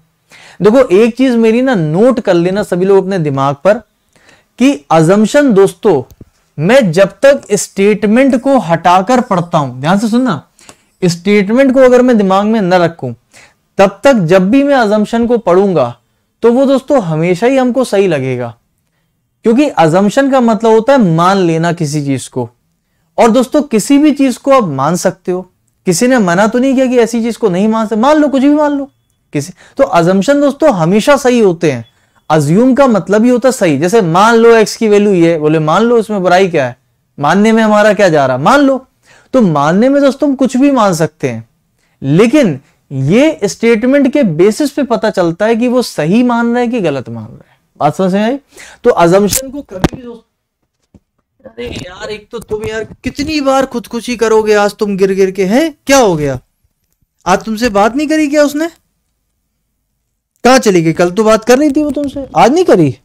देखो, एक चीज़ मेरी ना नोट कर लेना सभी लोग अपने दिमाग पर, कि अजम्पशन दोस्तों, मैं जब तक स्टेटमेंट को हटाकर पढ़ता हूँ, ध्यान से सुनना स्टेटमेंट को अगर मैं दिमाग में न रखूँ तब तक जब भी मैं अजम्पशन को पढ़ूँगा तो वो दोस्तों हमेशा ही हमको सही लगेगा। क्योंकि अजम्पशन का मतलब होता है मान लेना किसी चीज़ को। और दोस्तों, किसी भी चीज़ को आप मान सकते हो। किसी ने मना तो नहीं किया कि ऐसी चीज़ को नहीं मान सकते। मान लो, कुछ भी मान लो। किसी तो अजम्पशन दोस्तों हमेशा सही होते हैं। अज्यूम का मतलब ही होता है सही। जैसे मान लो एक्स की वैल्यू ये, बोले मान लो इसमें बुराई क्या है? मानने में हमारा क्या जा रहा मान लो। तो मानने में दोस्तों हम कुछ भी मान सकते हैं। लेकिन ये स्टेटमेंट के बेसिस पे पता चलता है कि वो सही मान रहा है कि गलत मान रहा है। बात समझ में आई? तो अजम्पशन को कभी भी दोस्तों यार, एक तो तुम यार कितनी बार खुदकुशी करोगे आज तुम गिर गिर के, हैं? क्या हो गया? आज तुमसे बात नहीं करी क्या उसने? कहा चली गई? कल तो बात कर रही थी वो तुमसे। आज नहीं करी?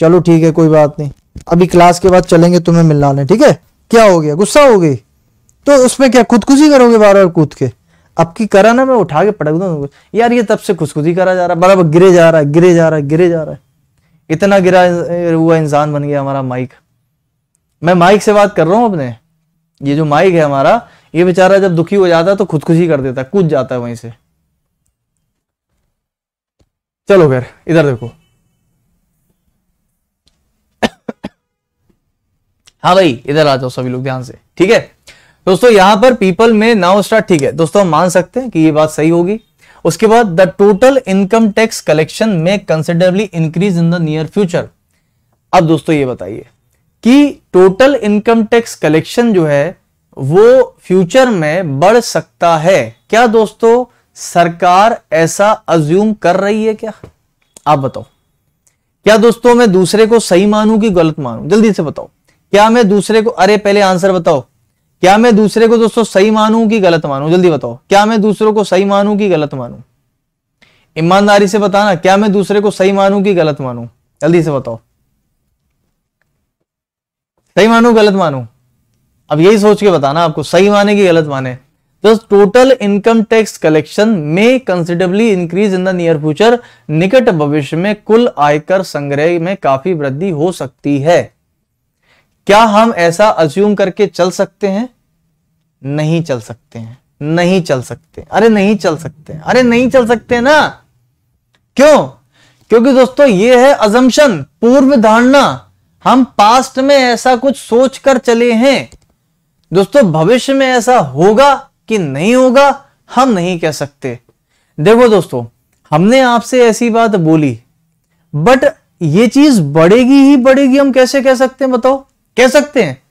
चलो ठीक है, कोई बात नहीं। अभी क्लास के बाद चलेंगे, तुम्हें मिलना ठीक है? क्या हो गया? गुस्सा हो गई? तो उसमें क्या खुदकुशी करोगे बार बार कूद के? अब की करा ना मैं उठा के पटक दू यार ये तब से खुदकुशी करा जा रहा है। बराबर गिरे जा रहा है, गिरे जा रहा है, गिरे जा रहा है। इतना गिरा हुआ इंसान बन गया हमारा माइक। मैं माइक से बात कर रहा हूँ अपने। ये जो माइक है हमारा, ये बेचारा जब दुखी हो जाता है तो खुदकुशी कर देता है कूद जाता है वहीं से। चलो फिर, इधर देखो। [coughs] हाँ भाई, इधर आ जाओ सभी लोग ध्यान से, ठीक है? दोस्तों, यहाँ पर पीपल में नाउ स्टार्ट ठीक है, दोस्तों, हम मान सकते हैं कि ये बात सही होगी। उसके बाद the total income tax collection में considerably increase in the near future अब दोस्तों, ये बताइए कि टोटल इनकम टैक्स कलेक्शन जो है, वो फ्यूचर में बढ़ सकता है। क्या दोस्तों, सरकार ऐसा अज्यूम कर रही है क्या? आप बताओ। क्या दोस्तों, मैं दूसरे को सही मानूं कि गलत मानूं? जल्दी से बताओ। क्या मैं दूसरे को, अरे, पहले आंसर बताओ। क्या मैं दूसरे को दोस्तों सही मानूं कि गलत मानूं? जल्दी बताओ। क्या मैं दूसरों को सही मानूं कि गलत मानूं? ईमानदारी से बताना, क्या मैं दूसरे को सही मानूं कि गलत मानूं? जल्दी से बताओ। सही मानू, गलत मानू? अब यही सोच के बताना आपको, सही माने कि गलत माने। तो टोटल इनकम टैक्स कलेक्शन में considerably increase in the near future निकट भविष्य में कुल आयकर संग्रह में काफ़ी वृद्धि हो सकती है। क्या हम ऐसा अज्यूम करके चल सकते हैं? नहीं चल सकते हैं। नहीं चल सकते। अरे नहीं चल सकते। अरे नहीं चल सकते ना। क्यों? क्योंकि दोस्तों, ये है अजम्पन पूर्व धारणा। हम पास्ट में ऐसा कुछ सोच कर चले हैं। दोस्तों, भविष्य में ऐसा होगा कि नहीं होगा, हम नहीं कह सकते। देखो दोस्तों, हमने आपसे ऐसी बात बोली बट ये चीज़ बढ़ेगी ही बढ़ेगी, हम कैसे कह सकते हैं बताओ? कह सकते हैं,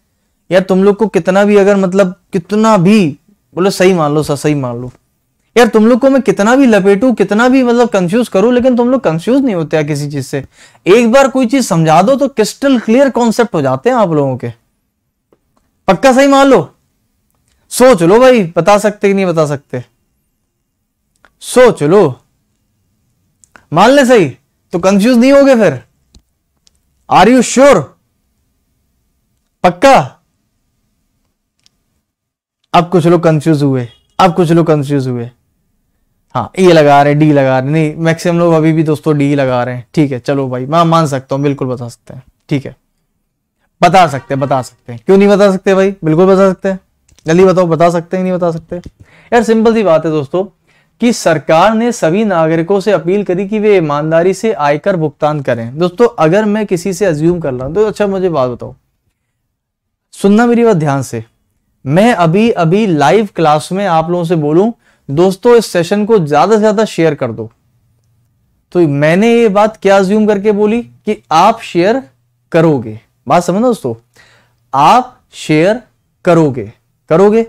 यार, तुम लोग को कितना भी अगर मतलब कितना भी, बोले, सही मान लो, सही मान लो। यार, तुम लोग को मैं कितना भी लपेटू, कितना भी मतलब कंफ्यूज करूँ, लेकिन तुम लोग कंफ्यूज नहीं होते किसी चीज़ से। एक बार कोई चीज़ समझा दो तो क्रिस्टल क्लियर कॉन्सेप्ट हो जाते हैं आप लोगों के। पक्का सही मान लो? सोच लो भाई, बता सकते कि नहीं बता सकते? सोच लो। मान ले सही तो कंफ्यूज नहीं होगे फिर। आर यू श्योर पक्का? अब कुछ लोग कंफ्यूज हुए। अब कुछ लोग कंफ्यूज हुए। हाँ ए लगा रहे डी लगा रहे। नहीं मैक्सिमम लोग अभी भी दोस्तों डी लगा रहे हैं। ठीक है, चलो भाई, मैं मान सकता हूँ, बिल्कुल बता सकते हैं। ठीक है। बता सकते हैं, बता सकते हैं। क्यों नहीं बता सकते भाई? बिल्कुल बता सकते हैं। जल्दी बताओ, बता सकते हैं नहीं बता सकते यार सिंपल सी बात है दोस्तों, कि सरकार ने सभी नागरिकों से अपील करी कि वे ईमानदारी से आयकर भुगतान करें। दोस्तों, अगर मैं किसी से अज्यूम कर रहा हूँ तो अच्छा मुझे बात बताओ। सुनना मेरी बात ध्यान से। मैं अभी अभी लाइव क्लास में आप लोगों से बोलूँ, दोस्तों, इस सेशन को ज़्यादा से ज़्यादा शेयर कर दो। तो मैंने ये बात क्या ज्यूम करके बोली कि आप शेयर करोगे। बात समझ दोस्तों? आप शेयर करोगे। करोगे?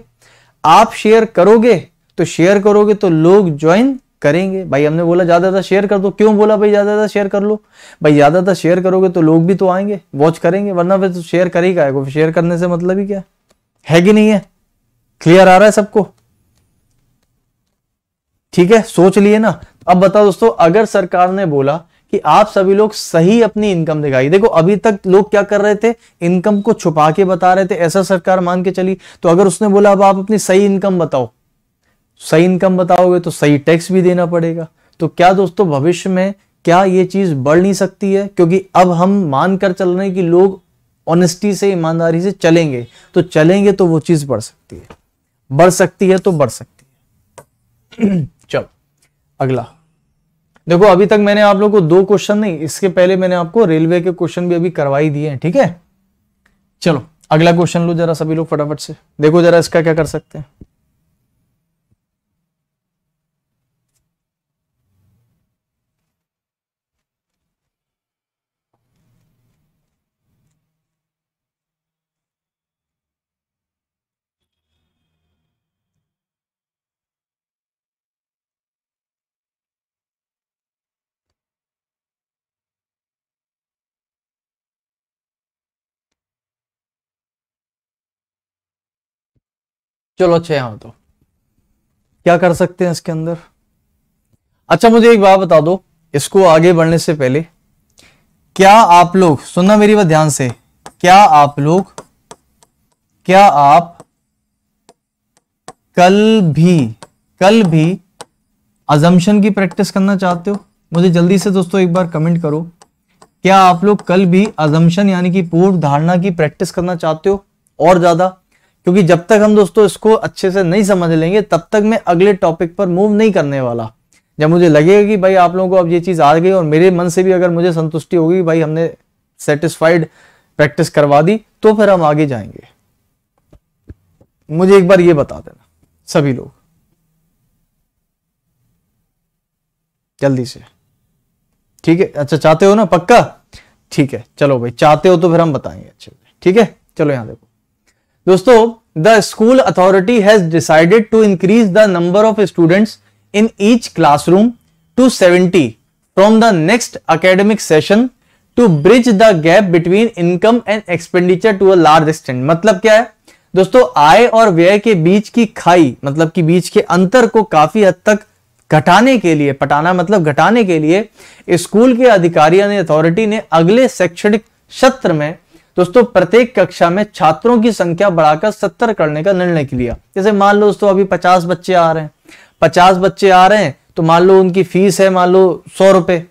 आप शेयर करोगे तो शेयर करोगे तो लोग ज्वाइन करेंगे। भाई हमने बोला, ज़्यादा ज़्यादा शेयर कर दो। क्यों बोला, भाई ज़्यादा ज़्यादा शेयर कर लो। भाई ज़्यादा ज़्यादा शेयर करोगे तो लोग भी तो आएँगे वॉच करेंगे, वरना फिर तो शेयर कर ही का शेयर करने से मतलब ही क्या? है कि नहीं है? क्लियर आ रहा है सबको? ठीक है, सोच लिए ना। अब बताओ दोस्तों, अगर सरकार ने बोला कि आप सभी लोग सही अपनी इनकम दिखाई देखो, अभी तक लोग क्या कर रहे थे? इनकम को छुपा के बता रहे थे, ऐसा सरकार मान के चली। तो अगर उसने बोला, अब आप अपनी सही इनकम बताओ। सही इनकम बताओगे तो सही टैक्स भी देना पड़ेगा। तो क्या दोस्तों भविष्य में क्या ये चीज़ बढ़ नहीं सकती है? क्योंकि अब हम मान कर चल रहे हैं कि लोग ऑनेस्टी से, ईमानदारी से चलेंगे। तो चलेंगे तो वो चीज़ बढ़ सकती है। बढ़ सकती है तो बढ़ सकती है। [clears throat] चलो, अगला। देखो, अभी तक मैंने आप लोग को दो क्वेश्चन नहीं, इसके पहले मैंने आपको रेलवे के क्वेश्चन भी अभी करवाई दिए हैं, ठीक है? चलो, अगला क्वेश्चन लो जरा सभी लोग फटाफट से। देखो जरा इसका क्या कर सकते हैं। चलो अच्छा यहाँ तो। क्या कर सकते हैं इसके अंदर? अच्छा मुझे एक बात बता दो, इसको आगे बढ़ने से पहले। क्या आप लोग, सुनना मेरी बात ध्यान से, क्या आप लोग, क्या आप कल भी कल भी अजम्पशन की प्रैक्टिस करना चाहते हो? मुझे जल्दी से दोस्तों एक बार कमेंट करो। क्या आप लोग कल भी अजम्पशन यानी कि पूर्व धारणा की प्रैक्टिस करना चाहते हो? और ज़्यादा क्योंकि जब तक हम दोस्तों इसको अच्छे से नहीं समझ लेंगे, तब तक मैं अगले टॉपिक पर मूव नहीं करने वाला। जब मुझे लगेगा कि भाई आप लोगों को अब ये चीज़ आ गई और मेरे मन से भी अगर मुझे संतुष्टि होगी भाई हमने सेटिस्फाइड प्रैक्टिस करवा दी तो फिर हम आगे जाएँगे। मुझे एक बार ये बता देना, सभी लोग। जल्दी से। ठीक है? अच्छा चाहते हो ना? पक्का? ठीक है, चलो भाई, चाहते हो तो फिर हम बताएँगे अच्छे ठीक है? चलो यहाँ देखो। दोस्तों the school authority has decided to increase the number of students in each classroom to 70 from the next academic session to bridge the gap between income and expenditure to a large extent मतलब क्या है? दोस्तों, आय और व्यय के बीच की खाई मतलब कि बीच के अंतर को काफ़ी हद तक घटाने के लिए, पटाना मतलब घटाने के लिए स्कूल के अधिकारियों ने अथॉरिटी ने अगले शैक्षणिक सत्र में दोस्तों, प्रत्येक कक्षा में छात्रों की संख्या बढ़ाकर सत्तर करने का निर्णय लिया जैसे मान लो दोस्तों, अभी पचास बच्चे आ रहे हैं। पचास बच्चे आ रहे हैं तो मान लो उनकी फ़ीस है मान लो सौ रुपए।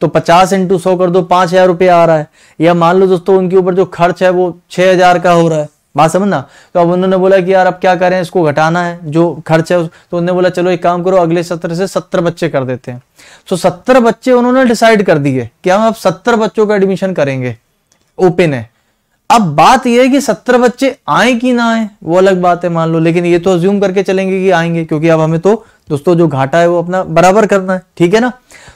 तो पचास इंटू सौ कर दो, पाँच हज़ार रुपये आ रहा है। या मान लो दोस्तों, उनके ऊपर जो खर्च है वो छह हज़ार का हो रहा है। बात समझना? तो अब उन्होंने बोला कि यार, अब क्या करें, इसको घटाना है, जो खर्च है तो उन्होंने बोला, चलो एक काम करो, अगले सत्र से सत्तर बच्चे कर देते हैं। तो सत्तर बच्चे उन्होंने डिसाइड कर दिए कि हम अब सत्तर बच्चों का एडमिशन करेंगे। ओपन है। अब बात यह है कि सत्तर बच्चे आए कि ना आए, वो अलग बात है, मान लो, लेकिन ये तो ज्यूम करके चलेंगे कि आएँगे, क्योंकि अब हमें तो दोस्तों, जो घाटा है वो अपना बराबर करना है, ठीक है ना?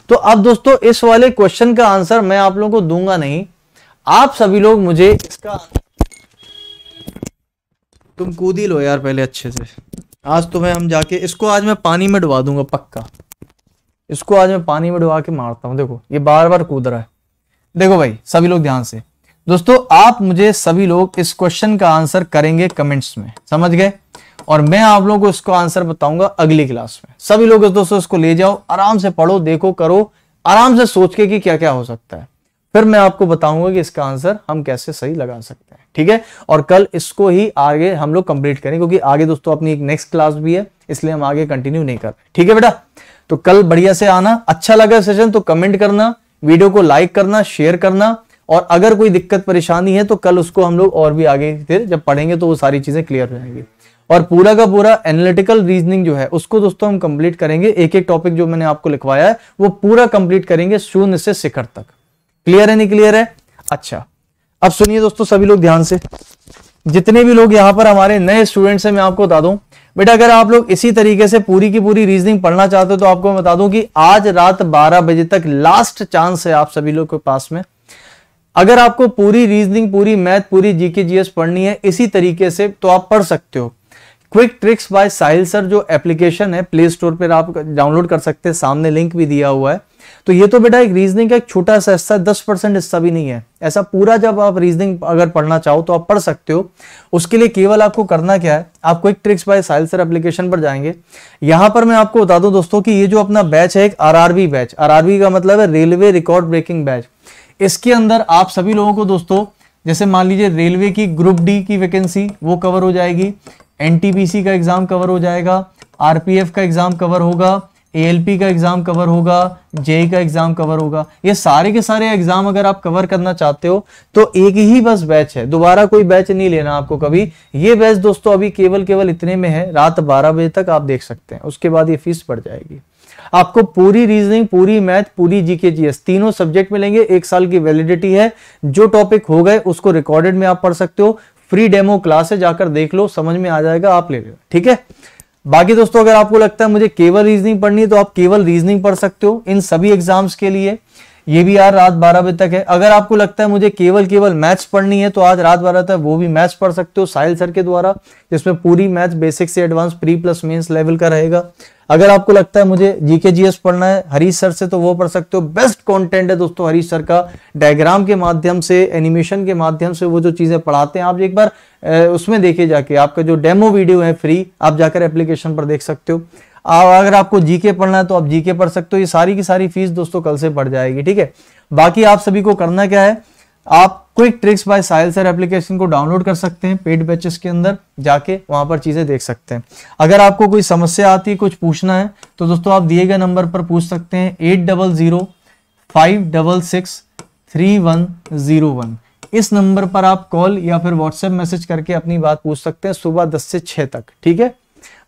तो अब दोस्तों, इस वाले क्वेश्चन का आंसर मैं आप लोगों को दूँगा नहीं। आप सभी लोग मुझे इसका तुम कूद ही लो यार पहले अच्छे से। आज तुम्हें हम जाके, इसको आज मैं पानी में डुबा दूँगा पक्का। इसको आज मैं पानी में डुबा के मारता हूँ, देखो, ये बार बार कूद रहा है। देखो भाई, सभी लोग ध्यान से। दोस्तों आप मुझे सभी लोग इस क्वेश्चन का आंसर करेंगे कमेंट्स में। समझ गए? और मैं आप लोगों को इसको आंसर बताऊँगा अगली क्लास में। सभी लोग दोस्तों इसको ले जाओ, आराम से पढ़ो, देखो, करो, आराम से सोच के कि क्या क्या हो सकता है। फिर मैं आपको बताऊँगा कि इसका आंसर हम कैसे सही लगा सकते हैं। ठीक है? और कल इसको ही आगे हम लोग कंप्लीट करें क्योंकि आगे दोस्तों अपनी एक नेक्स्ट क्लास भी है, इसलिए हम आगे कंटिन्यू नहीं कर ठीक है बेटा? तो कल बढ़िया से आना। अच्छा लगा सेशन तो कमेंट करना वीडियो को लाइक करना शेयर करना और अगर कोई दिक्कत परेशानी है तो कल उसको हम लोग और भी आगे फिर जब पढ़ेंगे तो वो सारी चीज़ें क्लियर हो जाएँगी। और पूरा का पूरा एनालिटिकल रीजनिंग जो है, उसको दोस्तों हम कंप्लीट करेंगे। एक एक टॉपिक जो मैंने आपको लिखवाया है, वो पूरा कंप्लीट करेंगे शून्य से शिखर तक। क्लियर है, नहीं क्लियर है? अच्छा। अब सुनिए दोस्तों, सभी लोग ध्यान से। जितने भी लोग यहाँ पर हमारे नए स्टूडेंट्स हैं, मैं आपको बता दूँ। बेटा, अगर आप लोग इसी तरीके से पूरी की पूरी रीजनिंग पढ़ना चाहते हो तो आपको मैं बता दूँ कि आज रात 12 बजे तक लास्ट चांस है आप सभी लोग के पास में। अगर आपको पूरी रीजनिंग पूरी मैथ पूरी जीके जीएस पढ़नी है, इसी तरीके से तो आप पढ़ सकते हो। Quick tricks by Sahil sir जो एप्लीकेशन है प्ले स्टोर पर आप डाउनलोड कर सकते हैं, सामने लिंक भी दिया हुआ है। तो ये तो बेटा एक रीजनिंग का एक छोटा सा हिस्सा, दस परसेंट हिस्सा भी नहीं है। ऐसा पूरा जब आप रीजनिंग अगर पढ़ना चाहो तो आप पढ़ सकते हो। उसके लिए केवल आपको करना क्या है, आप quick tricks by Sahil sir application पर जाएँगे। यहाँ पर मैं आपको बता दूँ दोस्तों कि ये जो अपना बैच है, एक आरआरबी बैच आरआरबी का मतलब है रेलवे रिकॉर्ड ब्रेकिंग बैच इसके अंदर आप सभी लोगों को दोस्तों, जैसे मान लीजिए रेलवे की ग्रुप डी की वैकेंसी वो कवर हो जाएगी, एनटीपीसी का एग्ज़ाम कवर हो जाएगा, आरपीएफ का एग्ज़ाम कवर होगा, एएलपी का एग्ज़ाम कवर होगा, जेई का एग्ज़ाम कवर होगा। ये सारे के सारे एग्ज़ाम अगर आप कवर करना चाहते हो तो एक ही बस बैच है। दोबारा कोई बैच नहीं लेना आपको कभी। ये बैच दोस्तों अभी केवल केवल इतने में है, रात 12 बजे तक आप देख सकते हैं। उसके बाद ये फ़ीस बढ़ जाएगी। आपको पूरी रीजनिंग पूरी मैथ पूरी जीके जीएस तीनों सब्जेक्ट मिलेंगे, एक साल की वैलिडिटी है। जो टॉपिक हो गए, उसको रिकॉर्डेड में आप पढ़ सकते हो। फ्री डेमो क्लास है जाकर देख लो, समझ में आ जाएगा, आप ले लो। ठीक है? बाकी दोस्तों, अगर आपको लगता है मुझे केवल रीजनिंग पढ़नी है तो आप केवल रीजनिंग पढ़ सकते हो इन सभी एग्ज़ाम्स के लिए। ये भी यार रात 12 बजे तक है। अगर आपको लगता है मुझे केवल केवल मैथ्स पढ़नी है तो आज रात बारह तक वो भी मैथ्स पढ़ सकते हो साहिल सर के द्वारा, जिसमें पूरी मैथ्स बेसिक से advance pre plus mains level का रहेगा। अगर आपको लगता है मुझे जीके जीएस पढ़ना है, हरीश सर से तो वो पढ़ सकते हो। बेस्ट कंटेंट है दोस्तों हरीश सर का। डायग्राम के माध्यम से एनिमेशन के माध्यम से वो जो चीज़ें पढ़ाते हैं, आप एक बार उसमें देखे जाके। आपका जो डेमो वीडियो है फ्री आप जाकर एप्लीकेशन पर देख सकते हो। अगर आपको जीके पढ़ना है तो आप जीके पढ़ सकते हो। ये सारी की सारी फ़ीस दोस्तों कल से बढ़ जाएगी, ठीक है? बाकी आप सभी को करना क्या है, आप quick tricks by Sahil sir application को डाउनलोड कर सकते हैं पेड बैचेस के अंदर जाके वहाँ पर चीज़ें देख सकते हैं। अगर आपको कोई समस्या आती है, कुछ पूछना है तो दोस्तों आप दिए गए नंबर पर पूछ सकते हैं at double zero five double six three one zero one इस नंबर पर आप कॉल या फिर व्हाट्सएप मैसेज करके अपनी बात पूछ सकते हैं, सुबह दस से छह तक, ठीक है?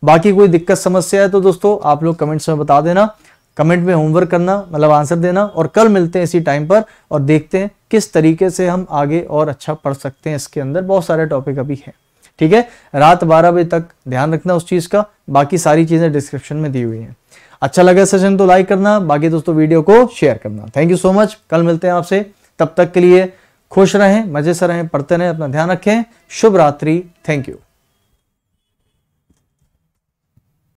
बाकी कोई दिक्कत समस्या है तो दोस्तों आप लोग कमेंट्स में बता देना। कमेंट में होमवर्क करना मतलब आंसर देना और कल मिलते हैं इसी टाइम पर और देखते हैं किस तरीके से हम आगे और अच्छा पढ़ सकते हैं इसके अंदर। बहुत सारे टॉपिक अभी हैं, ठीक है? रात 12 बजे तक ध्यान रखना उस चीज़ का, बाकी सारी चीज़ें डिस्क्रिप्शन में दी हुई हैं। अच्छा लगे सेशन तो लाइक करना, बाकी दोस्तों वीडियो को शेयर करना। थैंक यू सो मच कल मिलते हैं आपसे, तब तक के लिए खुश रहें, मज़े से रहें, पढ़ते रहें, अपना ध्यान रखें, शुभ रात्रि थैंक यू